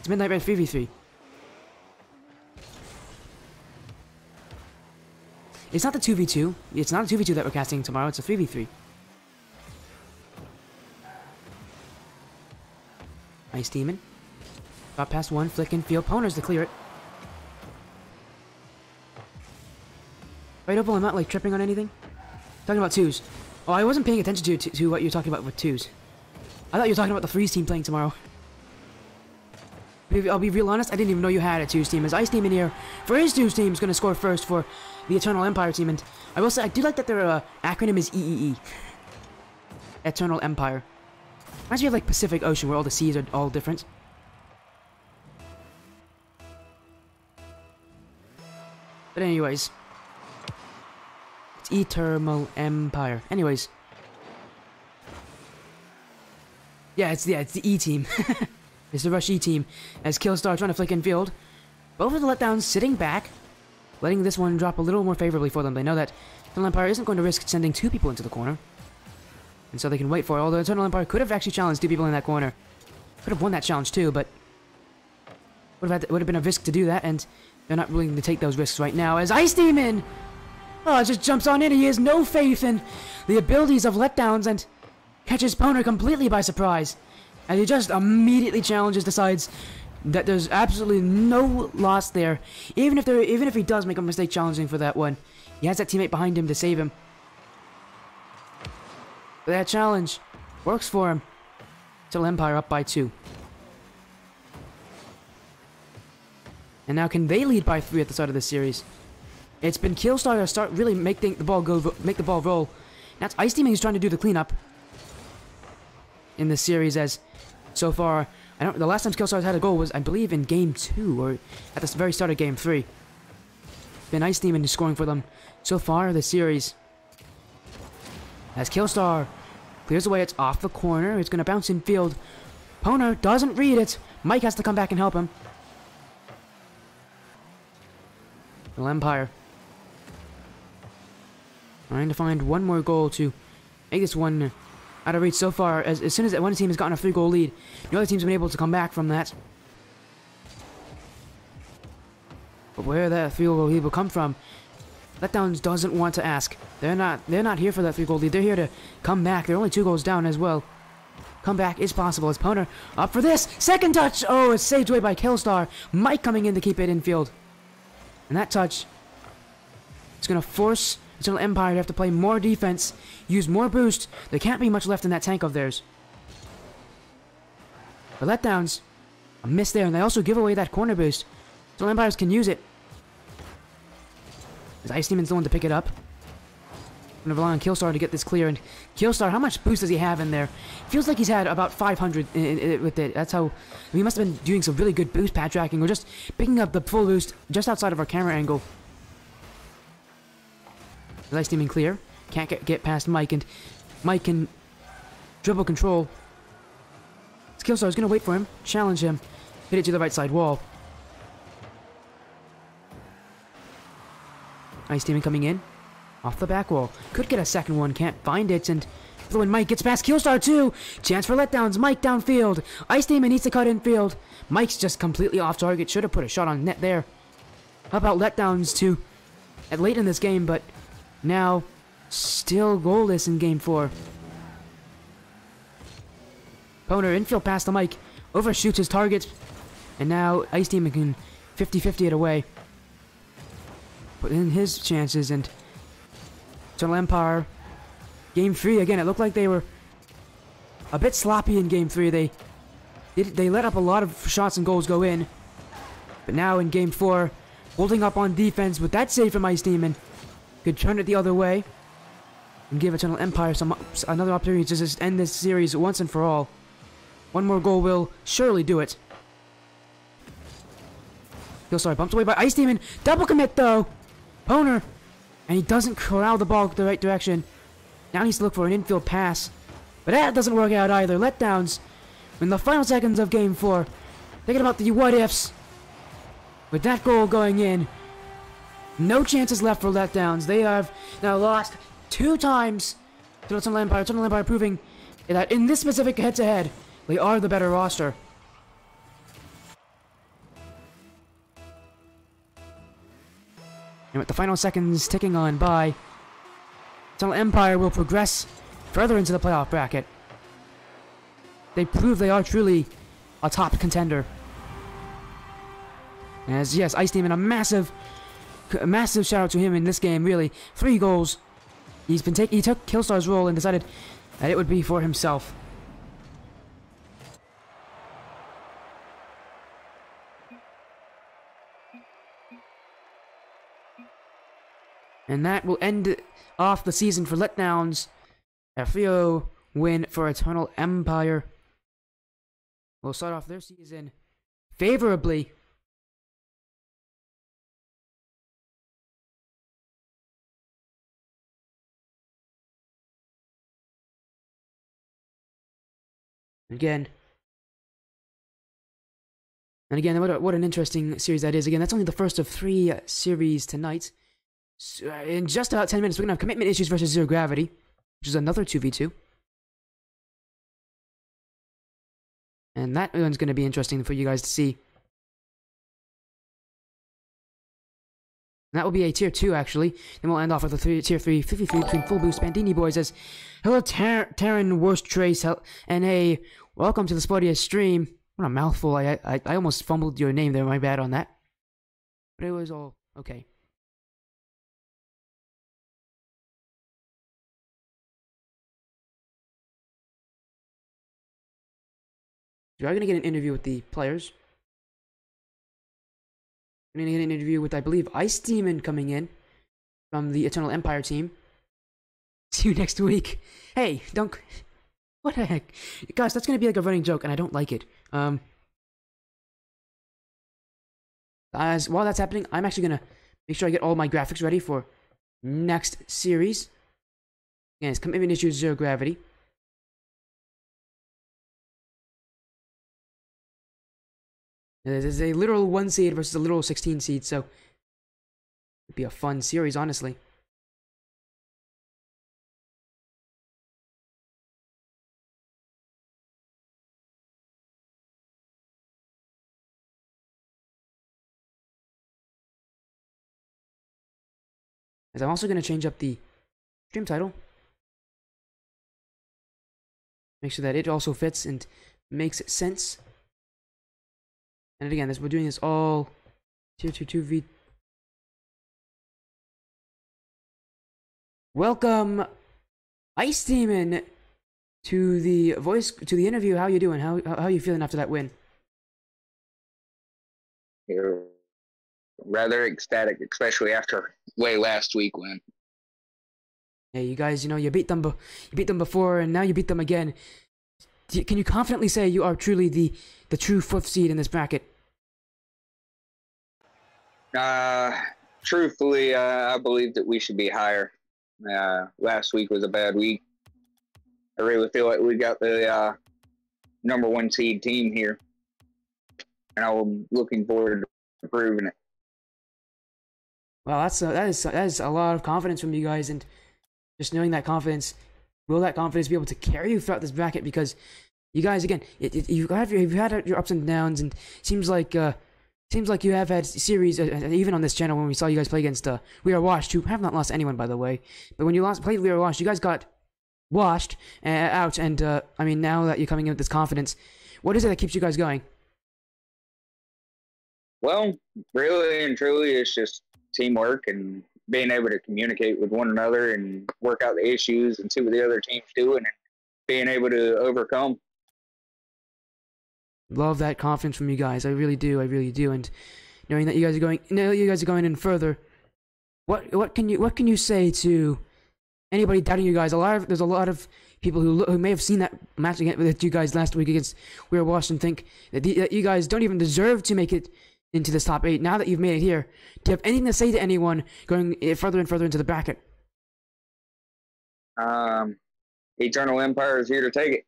It's Midnight Red three v three. It's not the 2v2. It's not a 2v2 that we're casting tomorrow. It's a 3v3. Ice Demon. Got past one. Flick and field. Poners to clear it. Right, Opal, I'm not like tripping on anything. Talking about twos. Oh, I wasn't paying attention to, to, to what you're talking about with twos. I thought you were talking about the freeze team playing tomorrow. I'll be real honest, I didn't even know you had a twos team. As Ice Team in here, for his twos team, is going to score first for the Eternal Empire team. And I will say, I do like that their uh, acronym is EEE. Eternal Empire. Reminds me of like Pacific Ocean, where all the seas are all different. But anyways. It's Eternal Empire. Anyways. Yeah, it's yeah, it's the E it's the Rush E team. As Killstar trying to flick in field. Both of the letdowns sitting back, letting this one drop a little more favorably for them. They know that Eternal Empire isn't going to risk sending two people into the corner. And so they can wait for it. Although Eternal Empire could have actually challenged two people in that corner. Could have won that challenge too, but would have, to, would have been a risk to do that, and they're not willing to take those risks right now. As Ice Demon, oh, just jumps on in. He has no faith in the abilities of letdowns and catches Poner completely by surprise. And he just immediately challenges, decides that there's absolutely no loss there. Even if there, even if he does make a mistake challenging for that one, he has that teammate behind him to save him. But that challenge works for him. Till Empire up by two. And now can they lead by three at the start of this series? It's been Killstar to start really making the, the ball go, make the ball roll. That's Ice Demon who's trying to do the cleanup in this series. As so far, I don't. The last time Killstar had a goal was, I believe, in Game Two or at the very start of Game Three. Been Ice Demon is scoring for them so far this series. As Killstar clears away, it's off the corner. It's going to bounce in field. Poner doesn't read it. Mike has to come back and help him. The Empire. Trying to find one more goal to make this one out of reach so far. As, as soon as one team has gotten a three goal lead, the other team's been able to come back from that. But where that three goal lead will come from, Letdowns doesn't want to ask. They're not they're not here for that three goal lead. They're here to come back. They're only two goals down as well. Comeback is possible as Poner up for this. Second touch! Oh, it's saved away by Killstar. Mike coming in to keep it in field. And that touch is going to force Eternal Empire have to play more defense, use more boost. There can't be much left in that tank of theirs. But letdowns, a miss there, and they also give away that corner boost. Eternal Empires can use it. As Ice Demon's the one to pick it up. I'm gonna rely on Killstar to get this clear. And Killstar, how much boost does he have in there? Feels like he's had about 500 in, in, in, with it. That's how he must have been doing some really good boost pad tracking, or just picking up the full boost just outside of our camera angle. Nice teaming clear. Can't get, get past Mike, and Mike can dribble control. Killstar is gonna wait for him, challenge him, hit it to the right side wall. Ice Demon coming in. Off the back wall. Could get a second one, can't find it, and when Mike gets past Killstar too. Chance for letdowns. Mike downfield. Ice Demon needs to cut infield. Mike's just completely off target. Should have put a shot on net there. How about letdowns too? At late in this game, but now still goalless in game four. Poner infield past the Mike. Overshoots his target. And now Ice Demon can 50-50 it away. Put in his chances and Eternal Empire. Game three again. It looked like they were a bit sloppy in game three. They they let up a lot of shots and goals go in, but now in game four, holding up on defense with that save from Ice Demon, could turn it the other way and give Eternal Empire some another opportunity to just end this series once and for all. One more goal will surely do it. Feel sorry, bumped away by Ice Demon. Double commit though. Poner and he doesn't corral the ball the right direction. Now he needs to look for an infield pass. But that doesn't work out either. Letdowns in the final seconds of game four. Thinking about the what ifs. With that goal going in, no chances left for letdowns. They have now lost two times to Empire. Eternal Empire proving that in this specific head to head, they are the better roster. And with the final seconds ticking on by, Eternal Empire will progress further into the playoff bracket. They prove they are truly a top contender. As yes, Ice Demon, a massive, a massive shout out to him in this game. Really, three goals. He's been taking. He took Killstar's role and decided that it would be for himself. And that will end off the season for Letdowns. A 3 win for Eternal Empire. Will start off their season favorably. Again. And again, what, a, what an interesting series that is. Again, that's only the first of three series tonight. So, uh, in just about 10 minutes, we're going to have Commitment Issues versus Zero Gravity, which is another 2v2. And that one's going to be interesting for you guys to see. That will be a tier 2, actually. Then we'll end off with a three, tier 3 53 between Full Boost Bandini Boys as Hello, Tar Taryn Worst Trace, and hey, welcome to the Spottiest stream. What a mouthful. I, I, I almost fumbled your name there, my bad on that. But it was all okay. Are going to get an interview with the players. I'm to get an interview with, I believe, Ice Demon coming in from the Eternal Empire team. See you next week. Hey, don't. What the heck? Guys, that's going to be like a running joke, and I don't like it. Um. As while that's happening, I'm actually going to make sure I get all my graphics ready for next series. Again, it's Commitment Issue Zero Gravity. There's a literal 1 seed versus a literal 16 seed, so it'd be a fun series, honestly. As I'm also going to change up the stream title. Make sure that it also fits and makes sense. And again, this we're doing this all tier 2 2v. Welcome, Ice Demon, to the voice to the interview. How you doing? How how are you feeling after that win? You're rather ecstatic, especially after way last week when. Yeah, you guys, you know, you beat them, you beat them before, and now you beat them again can you confidently say you are truly the the true fourth seed in this bracket? Uh, truthfully, uh, I believe that we should be higher. Uh, last week was a bad week. I really feel like we got the uh, number one seed team here, and I'm looking forward to proving it. Well, that's a, that is that is a lot of confidence from you guys, and just knowing that confidence will that confidence be able to carry you throughout this bracket? Because you guys, again, it, it, you have you've had your ups and downs, and seems like uh, seems like you have had series, uh, even on this channel when we saw you guys play against uh, We Are Washed, who have not lost anyone by the way, but when you lost played We Are Washed, you guys got washed uh, out, and uh, I mean now that you're coming in with this confidence, what is it that keeps you guys going? Well, really and truly, it's just teamwork and being able to communicate with one another and work out the issues and see what the other team's doing and being able to overcome. Love that confidence from you guys. I really do. I really do. And knowing that you guys are going, know you guys are going in further. What what can you what can you say to anybody doubting you guys? A lot of there's a lot of people who, who may have seen that match with you guys last week against We Washed and think that, the, that you guys don't even deserve to make it into this top eight. Now that you've made it here, do you have anything to say to anyone going eh, further and further into the bracket? Um, Eternal Empire is here to take it.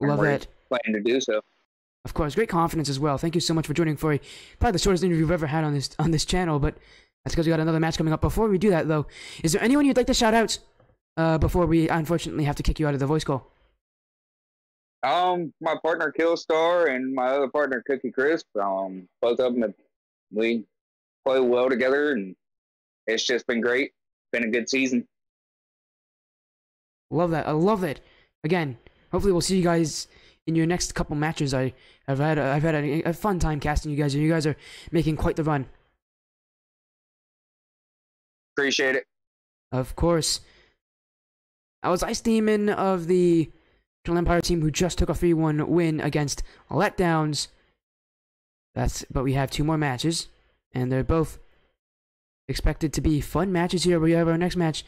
Love that. Planning to do so. Of course, great confidence as well. Thank you so much for joining for a, probably the shortest interview we've ever had on this on this channel. But that's because we got another match coming up. Before we do that, though, is there anyone you'd like to shout out uh, before we unfortunately have to kick you out of the voice call? Um, my partner Killstar and my other partner Cookie Crisp. Um, both of them we play well together, and it's just been great. Been a good season. Love that. I love it. Again, hopefully we'll see you guys in your next couple matches. I I've had a, I've had a, a fun time casting you guys, and you guys are making quite the run. Appreciate it. Of course. I was Ice Demon of the Eternal Empire team who just took a 3 1 win against Letdowns. That's but we have two more matches, and they're both expected to be fun matches here. We have our next match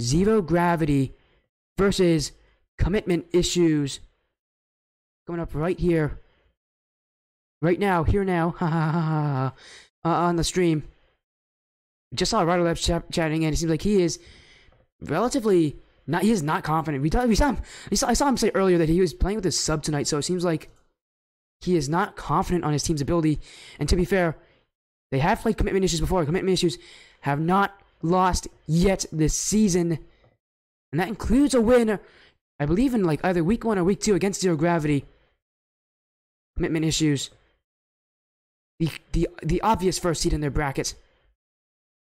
Zero Gravity versus Commitment Issues. Coming up right here. Right now, here now, ha ha ha on the stream. Just saw Ryder Labs ch- chatting, and it seems like he is relatively not. He is not confident. We, we saw him. We saw, I saw him say earlier that he was playing with his sub tonight, so it seems like he is not confident on his team's ability. And to be fair, they have played commitment issues before. Commitment issues have not lost yet this season, and that includes a win, I believe, in like either week one or week two against Zero Gravity. Commitment issues. The the the obvious first seed in their bracket.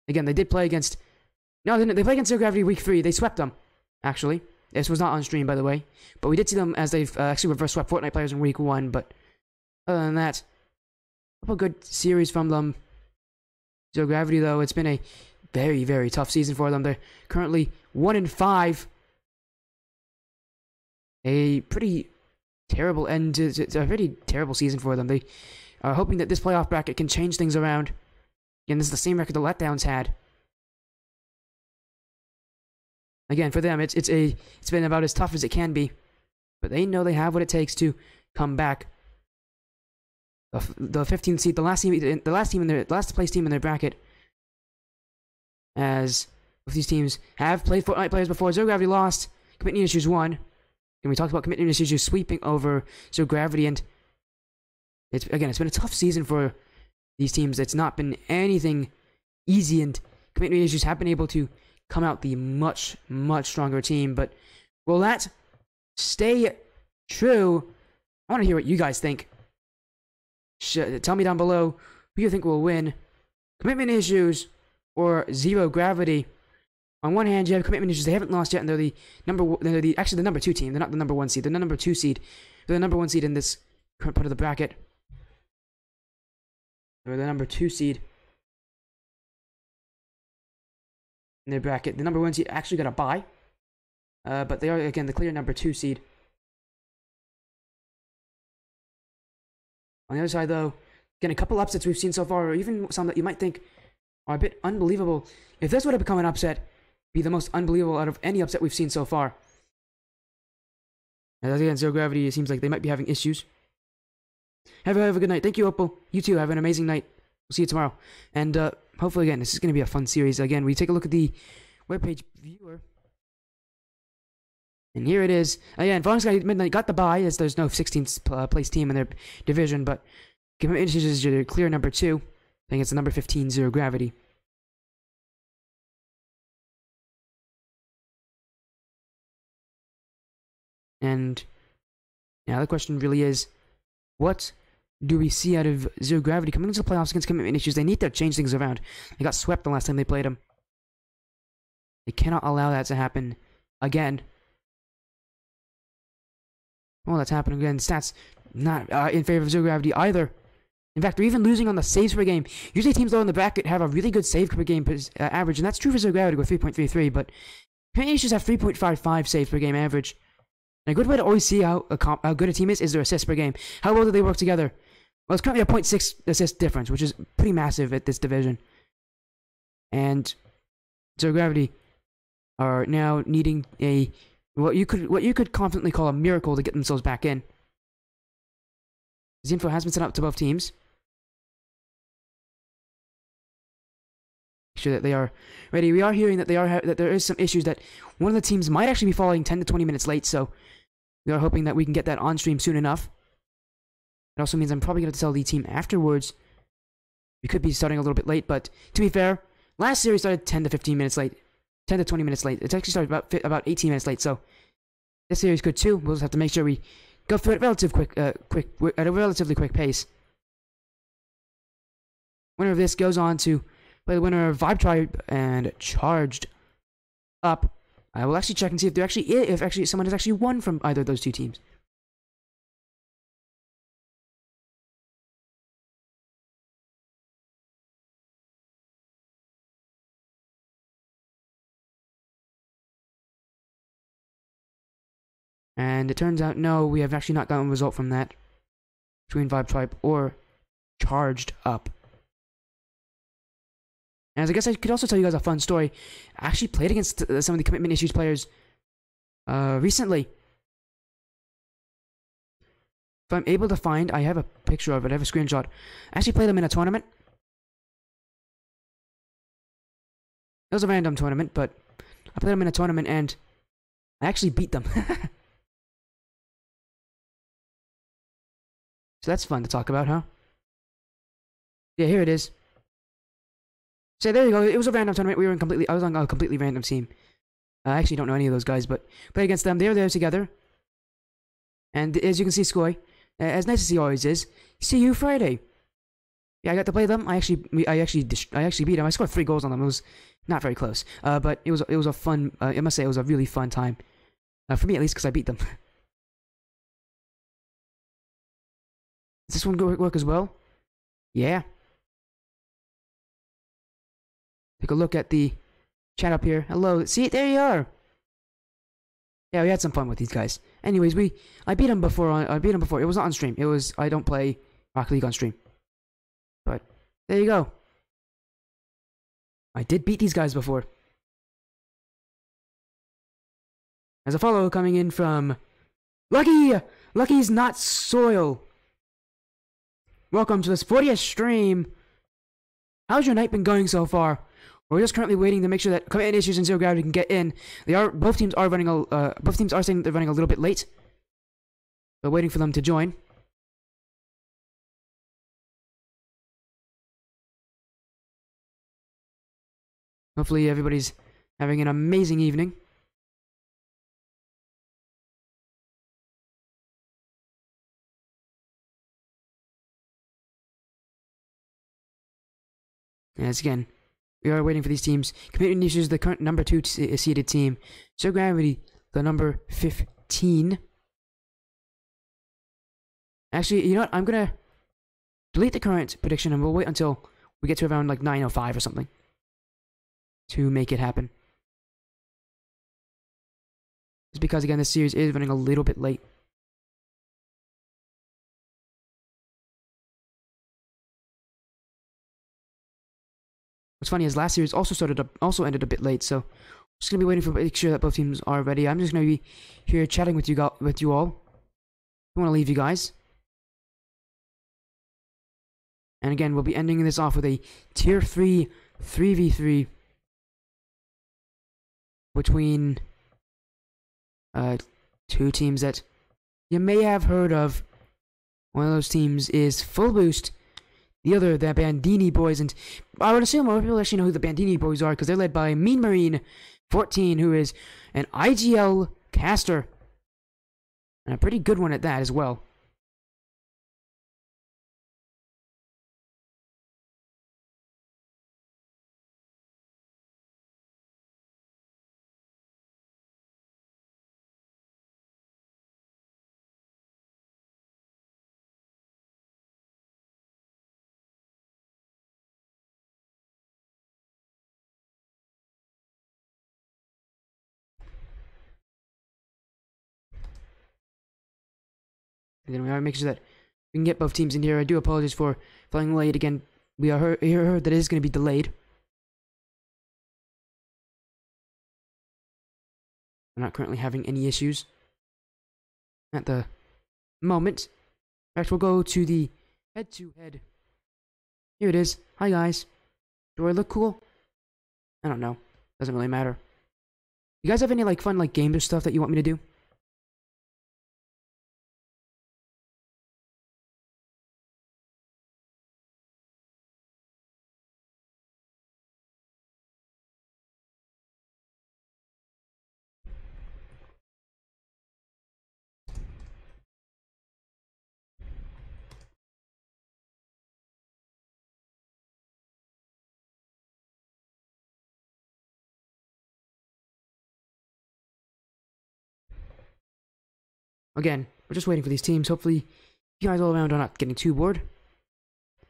Again, they did play against. No, they, they played against Zero Gravity week three. They swept them, actually. This was not on stream, by the way. But we did see them as they've uh, actually reverse swept Fortnite players in week one. But other than that, a good series from them. Zero Gravity, though, it's been a very, very tough season for them. They're currently one in five. A pretty terrible end. It's it's a pretty terrible season for them. They are hoping that this playoff bracket can change things around. Again, this is the same record the letdowns had. Again, for them, it's it's a it's been about as tough as it can be, but they know they have what it takes to come back. The, the 15th seed, the last team, the last team in their last place team in their bracket, as both these teams have played Fortnite players before. Zero Gravity lost, Commitment Issues won, and we talked about Commitment Issues sweeping over Zero Gravity, and it's again, it's been a tough season for these teams. It's not been anything easy, and Commitment Issues have been able to come out the much, much stronger team. But will that stay true? I want to hear what you guys think. Tell me down below who you think will win Commitment Issues or Zero Gravity. On one hand, you have Commitment Issues. They haven't lost yet, and they're the number. They're the actually the number two team. They're not the number one seed. They're the number two seed. They're the number one seed in this current part of the bracket. They're the number two seed in their bracket. The number one seed actually got a bye, uh, but they are again the clear number two seed. On the other side, though, again a couple upsets we've seen so far, or even some that you might think are a bit unbelievable. If this would have become an upset, be the most unbelievable out of any upset we've seen so far. And again, Zero Gravity, it seems like they might be having issues. Have a, have a good night. Thank you, Opal. You too. Have an amazing night. We'll see you tomorrow. And uh, hopefully, again, this is going to be a fun series. Again, we take a look at the webpage viewer. And here it is. Again, Fallen Sky Midnight got the bye as there's no 16th uh, place team in their division, but Commitment is your clear number two. I think it's the number 15, Zero Gravity. And now the question really is what do we see out of Zero Gravity coming into the playoffs against commitment issues? They need to change things around. They got swept the last time they played them. They cannot allow that to happen again. Well, that's happening again. Stats not uh, in favor of Zero Gravity either. In fact, they're even losing on the saves per game. Usually, teams low in the bracket have a really good save per game uh, average, and that's true for Zero Gravity with 3.33. But commitment issues have 3.55 saves per game average. And a good way to always see how, how good a team is is their assists per game. How well do they work together? Well, it's currently a 0.6 assist difference, which is pretty massive at this division. And Zero Gravity are now needing a what you could what you could confidently call a miracle to get themselves back in. This info has been sent out to both teams. Make sure that they are ready. We are hearing that they are ha- that there is some issues that one of the teams might actually be falling 10 to 20 minutes late, so we are hoping that we can get that on stream soon enough. It also means I'm probably going to tell the team afterwards. We could be starting a little bit late, but to be fair, last series started 10 to 15 minutes late. 10 to 20 minutes late. It's actually started about about 18 minutes late, so this series could too. We'll just have to make sure we go through it relative quick, uh, quick at a relatively quick pace. Winner of this goes on to play the winner of Vibe Tribe and Charged Up. I will actually check and see if there actually i- if actually someone has actually won from either of those two teams. And it turns out, no, we have actually not gotten a result from that between Vibe Tribe or Charged Up. And as I guess I could also tell you guys a fun story. I actually played against uh, some of the commitment issues players uh, recently. If I'm able to find, I have a picture of it, I have a screenshot. I actually played them in a tournament. It was a random tournament, but I played them in a tournament and I actually beat them. so that's fun to talk about, huh? Yeah, here it is. So there you go. It was a random tournament. We were in completely. I was on a completely random team. I actually don't know any of those guys, but play against them. They were there together. And as you can see, Skoy, uh, as nice as he always is, see you Friday. Yeah, I got to play them. I actually, I actually, I actually beat them. I scored three goals on them. It was not very close. Uh, but it was, it was a fun. Uh, I must say, it was a really fun time, uh, for me at least, because I beat them. Does this one work as well? Yeah. Take a look at the chat up here. Hello. See, there you are. Yeah, we had some fun with these guys. Anyways, we I beat him before. On, I beat him before. It was not on stream. It was I don't play Rocket League on stream. But there you go. I did beat these guys before. As a follow coming in from Lucky. Lucky's not soil. Welcome to this 40th stream. How's your night been going so far? We're just currently waiting to make sure that commitment issues and zero gravity can get in. They are both teams are running a uh, both teams are saying they're running a little bit late. We're waiting for them to join. Hopefully everybody's having an amazing evening. As again, we are waiting for these teams. Commitment issues the current number two t- uh, seeded team. Zero Gravity, the number 15. Actually, you know what? I'm going to delete the current prediction and we'll wait until we get to around like 9.05 or something to make it happen. It's because, again, this series is running a little bit late. What's funny is last series also started up, also ended a bit late, so just gonna be waiting for make sure that both teams are ready. I'm just gonna be here chatting with you go- with you all. I want to leave you guys. And again, we'll be ending this off with a tier three, three v three between uh two teams that you may have heard of. One of those teams is Full Boost. The other, the Bandini Boys, and I would assume more people actually know who the Bandini Boys are because they're led by Mean Marine 14, who is an IGL caster. And a pretty good one at that as well. Again, we are making sure that we can get both teams in here. I do apologize for flying late again. We are heard, heard that it is going to be delayed. We're not currently having any issues at the moment. In fact, we'll go to the head to head. Here it is. Hi, guys. Do I look cool? I don't know. Doesn't really matter. You guys have any like fun like games or stuff that you want me to do? Again, we're just waiting for these teams. Hopefully, you guys all around are not getting too bored.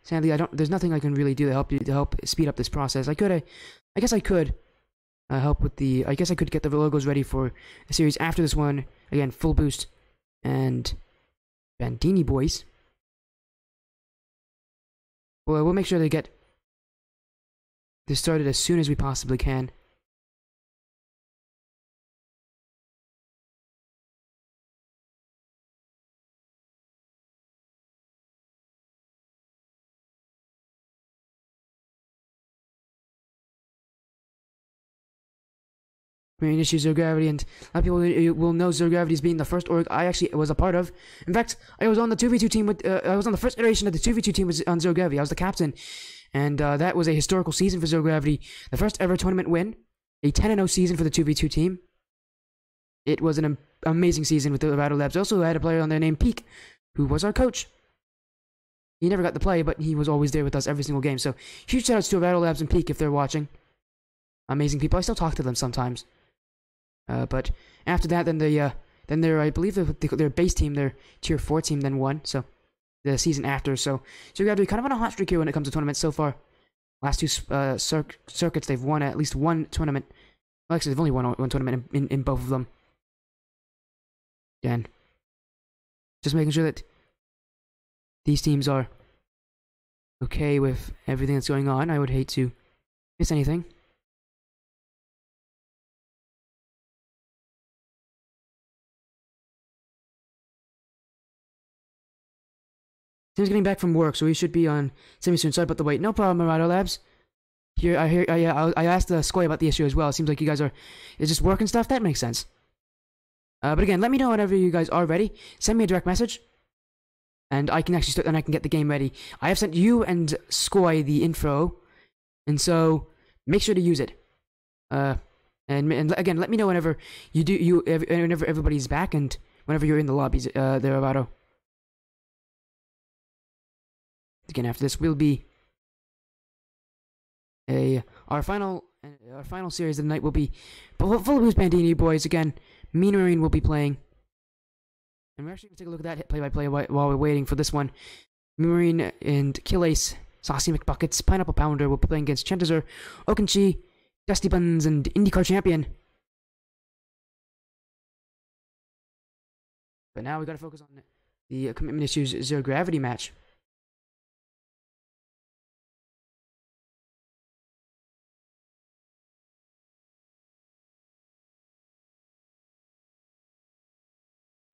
Sadly, I don't. There's nothing I can really do to help you to help speed up this process. I could, I, I guess I could uh, help with the. I guess I could get the logos ready for a series after this one. Again, full boost and Bandini boys. Well, we'll make sure they get this started as soon as we possibly can. Main issue Zero Gravity, and a lot of people will know Zero Gravity as being the first org I actually was a part of. In fact, I was on the 2v2 team with, uh, I was on the first iteration of the 2v2 team was on Zero Gravity. I was the captain, and uh, that was a historical season for Zero Gravity. The first ever tournament win, a 10 0 season for the 2v2 team. It was an am- amazing season with the Battle Labs. Also had a player on there named Peak, who was our coach. He never got to play, but he was always there with us every single game. So huge shout outs to Battle Labs and Peak if they're watching. Amazing people. I still talk to them sometimes. Uh, but after that, then the uh, then their I believe their, their base team, their tier four team, then won. So the season after, so so you got to be kind of on a hot streak here when it comes to tournaments so far. Last two uh, cir- circuits, they've won at least one tournament. Well, actually, they've only won one tournament in, in, in both of them. Again, just making sure that these teams are okay with everything that's going on. I would hate to miss anything. Tim's getting back from work, so he should be on semi soon. Sorry about the wait. No problem, Marado Labs. Here, I hear. I, I, I asked the uh, Skoy about the issue as well. It seems like you guys are. Is just work and stuff? That makes sense. Uh, but again, let me know whenever you guys are ready. Send me a direct message, and I can actually start. And I can get the game ready. I have sent you and Skoy the info, and so make sure to use it. Uh, and, and again, let me know whenever you do. You whenever everybody's back, and whenever you're in the lobbies. Uh, there, Avado. Again, after this will be a our final our final series of the night will be Full Boost Bandini boys again. Mean Marine will be playing, and we're actually gonna take a look at that play by play while we're waiting for this one. Mean Marine and Kill Ace, Saucy McBuckets, Pineapple Pounder will be playing against Chantazer, Okenchi, Dusty Buns, and IndyCar champion. But now we gotta focus on the uh, commitment issues zero gravity match.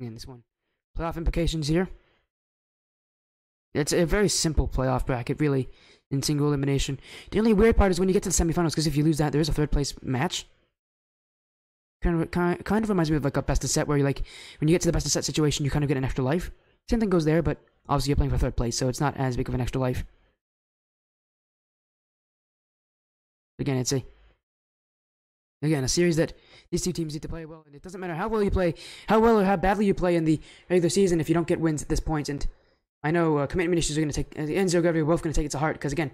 In this one. Playoff implications here. It's a very simple playoff bracket, really, in single elimination. The only weird part is when you get to the semifinals, because if you lose that, there is a third place match. Kind of, kind, kind of reminds me of like a best of set, where you like when you get to the best of set situation, you kind of get an extra life. Same thing goes there, but obviously you're playing for third place, so it's not as big of an extra life. Again, it's a Again, a series that these two teams need to play well, and it doesn't matter how well you play, how well or how badly you play in the regular season if you don't get wins at this point. And I know uh, commitment issues are going to take, uh, and Zero Gravity are both going to take it to heart because again,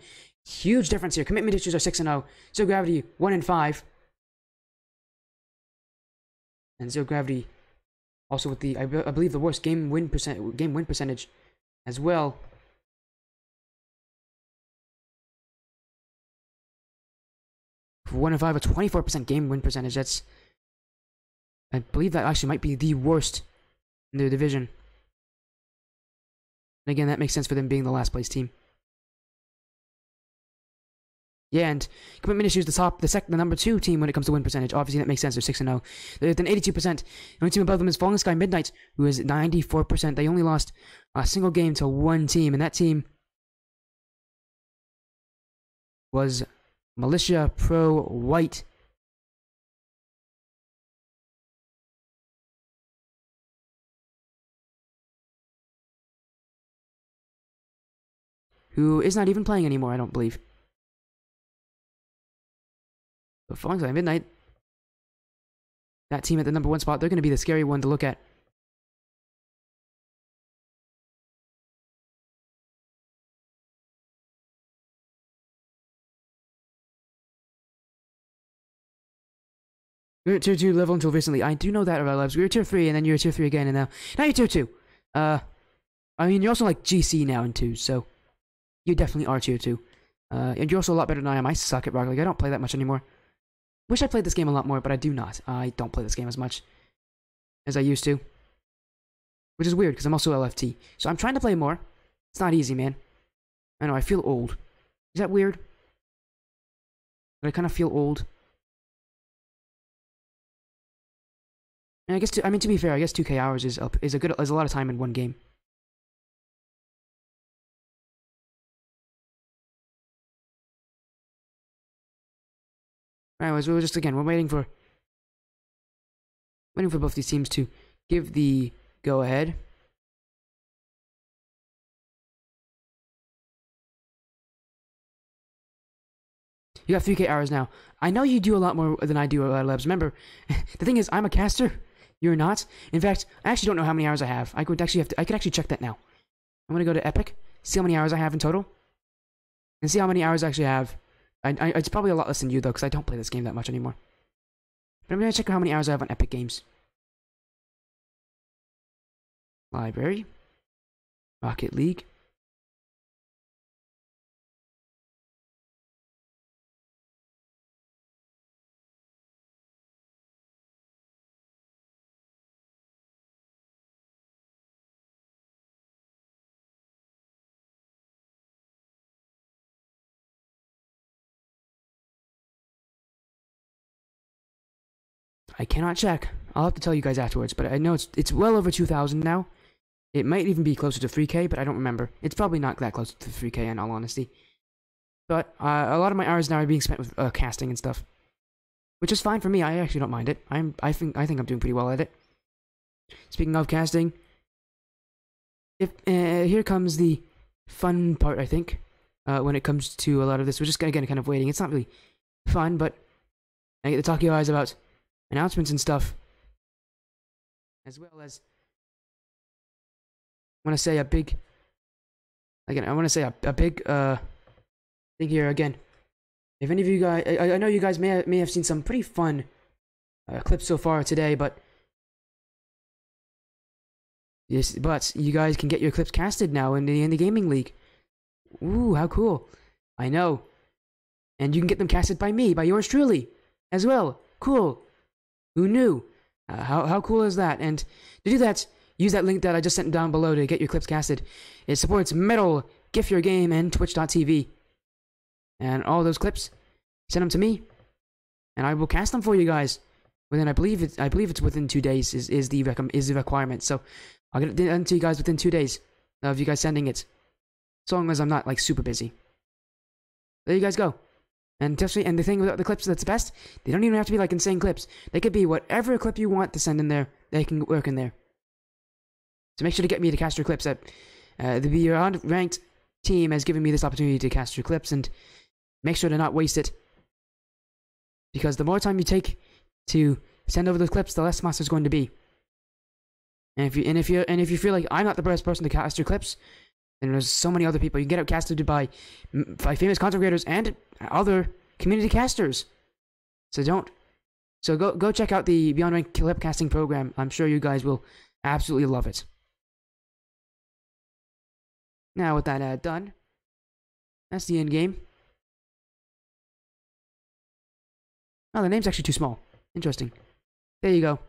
huge difference here. Commitment issues are six and zero. zero, Zero Gravity one and five, and Zero Gravity also with the I, I believe the worst game win percent game win percentage as well. One and five, a 24% game win percentage. That's, I believe that actually might be the worst in their division. And again, that makes sense for them being the last place team. Yeah, and commitment issues the top, the second, the number two team when it comes to win percentage. Obviously, that makes sense. They're six and zero. They're at an eighty-two percent. The only team above them is Falling Sky Midnight, who is ninety-four percent. They only lost a single game to one team, and that team was Militia Pro White. Who is not even playing anymore, I don't believe. But Falling Sky Midnight, that team at the number one spot, they're going to be the scary one to look at. We were tier 2 level until recently. I do know that about lives. We were tier 3, and then you were tier 3 again, and now, now you're tier 2. Uh, I mean, you're also like GC now in 2, so you definitely are tier 2. Uh, and you're also a lot better than I am. I suck at Rocket League. I don't play that much anymore. Wish I played this game a lot more, but I do not. I don't play this game as much as I used to. Which is weird, because I'm also LFT. So I'm trying to play more. It's not easy, man. I know, I feel old. Is that weird? I kind of feel old. And I guess, to, I mean, to be fair, I guess 2K hours is up is a good is a lot of time in one game. Anyways, we were just again, we're waiting for waiting for both these teams to give the go ahead. You have 3k hours now. I know you do a lot more than I do uh, at Labs. Remember, the thing is, I'm a caster. You're not. In fact, I actually don't know how many hours I have. I could actually have to, I could actually check that now. I'm gonna go to Epic, see how many hours I have in total, and see how many hours I actually have. I, I, it's probably a lot less than you though, because I don't play this game that much anymore. But I'm gonna check how many hours I have on Epic Games. Library. Rocket League. I cannot check. I'll have to tell you guys afterwards, but I know it's it's well over 2,000 now. It might even be closer to 3k, but I don't remember. It's probably not that close to 3k in all honesty. But uh, a lot of my hours now are being spent with uh, casting and stuff, which is fine for me. I actually don't mind it. I'm I think I think I'm doing pretty well at it. Speaking of casting, if uh, here comes the fun part, I think. Uh, when it comes to a lot of this, we're just again kind of waiting. It's not really fun, but I get to talk to you guys about announcements and stuff, as well as I want to say a big again. I want to say a, a big uh thing here again. If any of you guys, I, I know you guys may have, may have seen some pretty fun uh, clips so far today, but yes, but you guys can get your clips casted now in the in the gaming league. Ooh, how cool! I know, and you can get them casted by me, by yours truly, as well. Cool. Who knew? Uh, how how cool is that? And to do that, use that link that I just sent down below to get your clips casted. It supports Medal, Gif Your Game, and Twitch.tv. And all those clips, send them to me, and I will cast them for you guys. Within, I believe it's, I believe it's within two days is, is the is the requirement. So I'll get it done to you guys within two days of you guys sending it, so long as I'm not like super busy. There you guys go. And definitely, and the thing about the clips that's best, they don't even have to be like insane clips. They could be whatever clip you want to send in there. They can work in there. So make sure to get me to cast your clips. At uh, the Beyond Ranked team has given me this opportunity to cast your clips, and make sure to not waste it. Because the more time you take to send over those clips, the less monster is going to be. And if you and if you and if you feel like I'm not the best person to cast your clips, then there's so many other people. You get it casted by by famous content creators and other community casters. So don't. So go go check out the Beyond Rank clip casting program. I'm sure you guys will absolutely love it. Now with that uh, done, that's the end game. Oh, the name's actually too small. Interesting. There you go.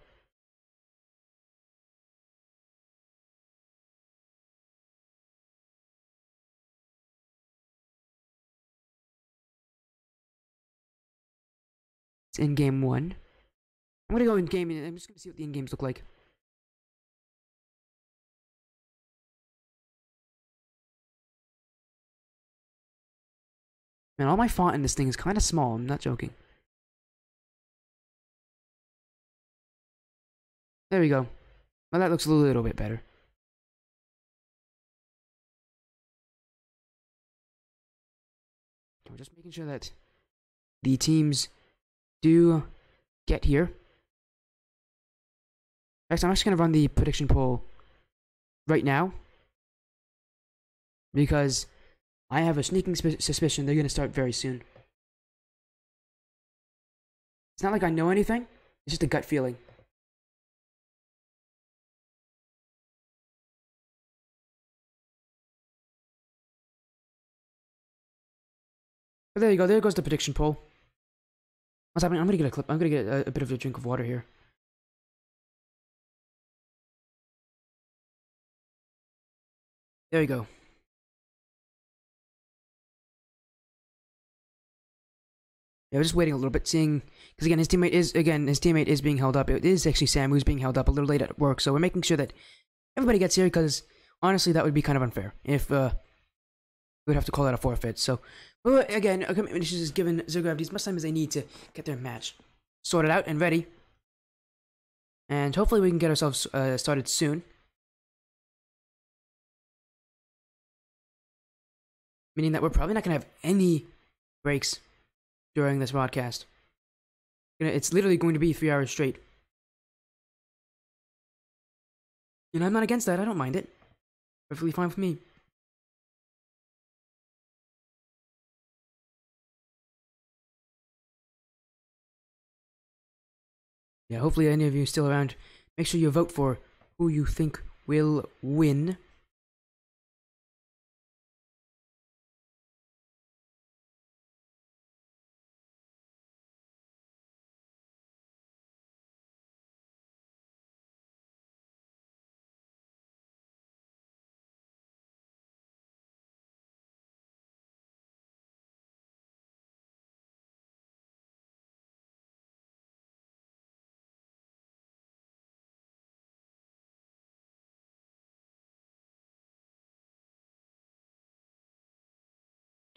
In game one. I'm gonna go in game. And I'm just gonna see what the in games look like. Man, all my font in this thing is kind of small. I'm not joking. There we go. Well, that looks a little bit better. We're just making sure that the teams do get here. Next, I'm just going to run the prediction poll right now. Because I have a sneaking suspicion they're going to start very soon. It's not like I know anything. It's just a gut feeling. But there you go. There goes the prediction poll. What's happening? I'm gonna get a clip. I'm gonna get a, a bit of a drink of water here. There you go. Yeah, we're just waiting a little bit, seeing because again, his teammate is again his teammate is being held up. It is actually Sam who's being held up a little late at work, so we're making sure that everybody gets here because honestly, that would be kind of unfair if uh, we would have to call that a forfeit. So, well, again, a commitment issue is given as much time as they need to get their match sorted out and ready, and hopefully we can get ourselves uh, started soon. Meaning that we're probably not gonna have any breaks during this broadcast. It's literally going to be three hours straight. You know, I'm not against that. I don't mind it. Perfectly fine with me. Yeah, hopefully any of you still around. Make sure you vote for who you think will win.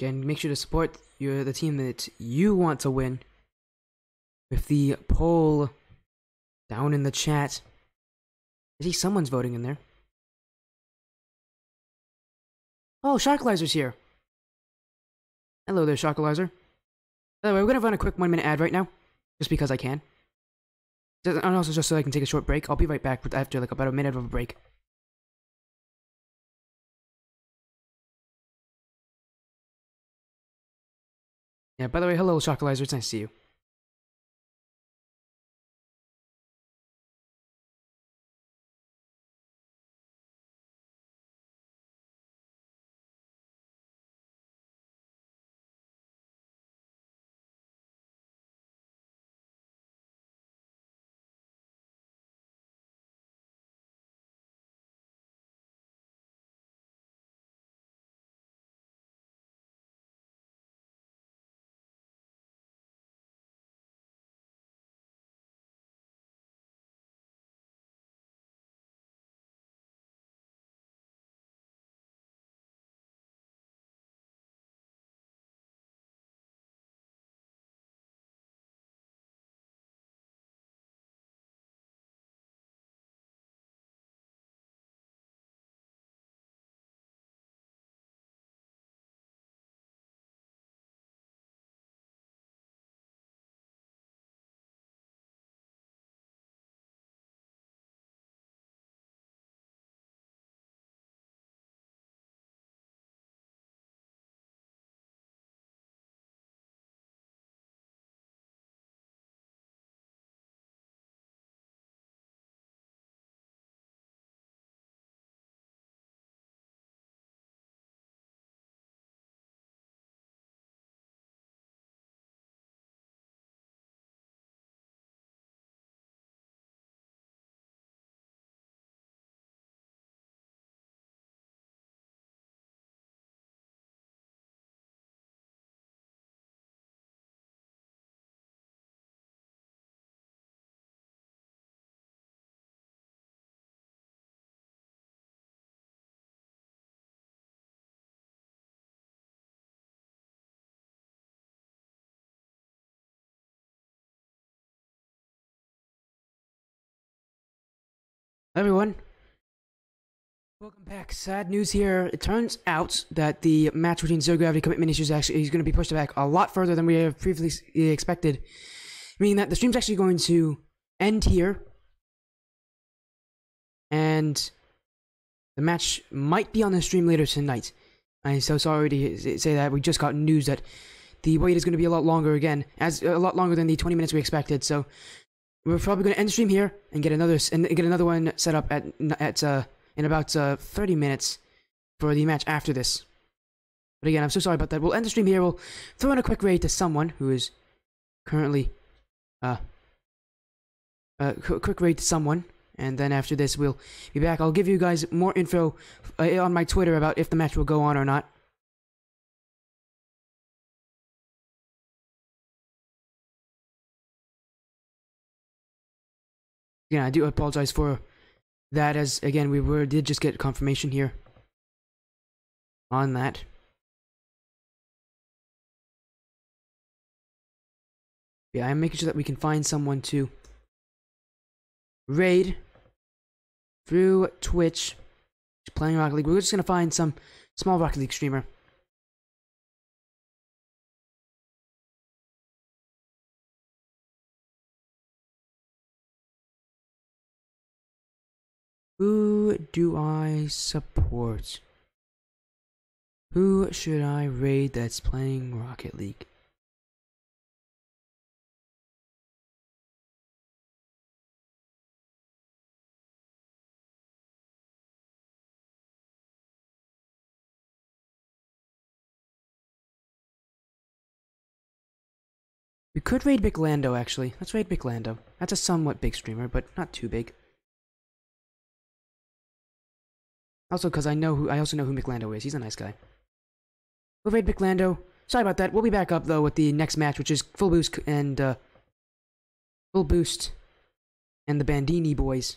Again, make sure to support your the team that you want to win with the poll down in the chat. I see someone's voting in there. Oh, Shockalizer's here. Hello there, Shockalizer. By the way, we're gonna run a quick one minute ad right now, just because I can. And also just so I can take a short break. I'll be right back after like about a minute of a break. Yeah, by the way, hello, Shockalizer. It's nice to see you. Everyone. Welcome back. Sad news here. It turns out that the match between Zero Gravity Commitment Issues actually is going to be pushed back a lot further than we have previously expected. Meaning that the stream's actually going to end here. And the match might be on the stream later tonight. I'm so sorry to say that. We just got news that the wait is going to be a lot longer again, as a lot longer than the 20 minutes we expected. So we're probably going to end the stream here and get another and get another one set up at at uh, in about uh, 30 minutes for the match after this. But again, I'm so sorry about that. We'll end the stream here. We'll throw in a quick raid to someone who is currently uh uh, quick raid to someone, and then after this we'll be back. I'll give you guys more info uh, on my Twitter about if the match will go on or not. Yeah, I do apologize for that as again we were did just get confirmation here on that. Yeah, I'm making sure that we can find someone to raid through Twitch playing Rocket League. We're just gonna find some small Rocket League streamer. Who do I support? Who should I raid that's playing Rocket League? We could raid Big Lando, actually. Let's raid Big Lando. That's a somewhat big streamer, but not too big. Also, because I know who I also know who McLando is. He's a nice guy. We'll raid McLando. Sorry about that. We'll be back up though with the next match, which is Full Boost and uh, Full Boost and the Bandini boys.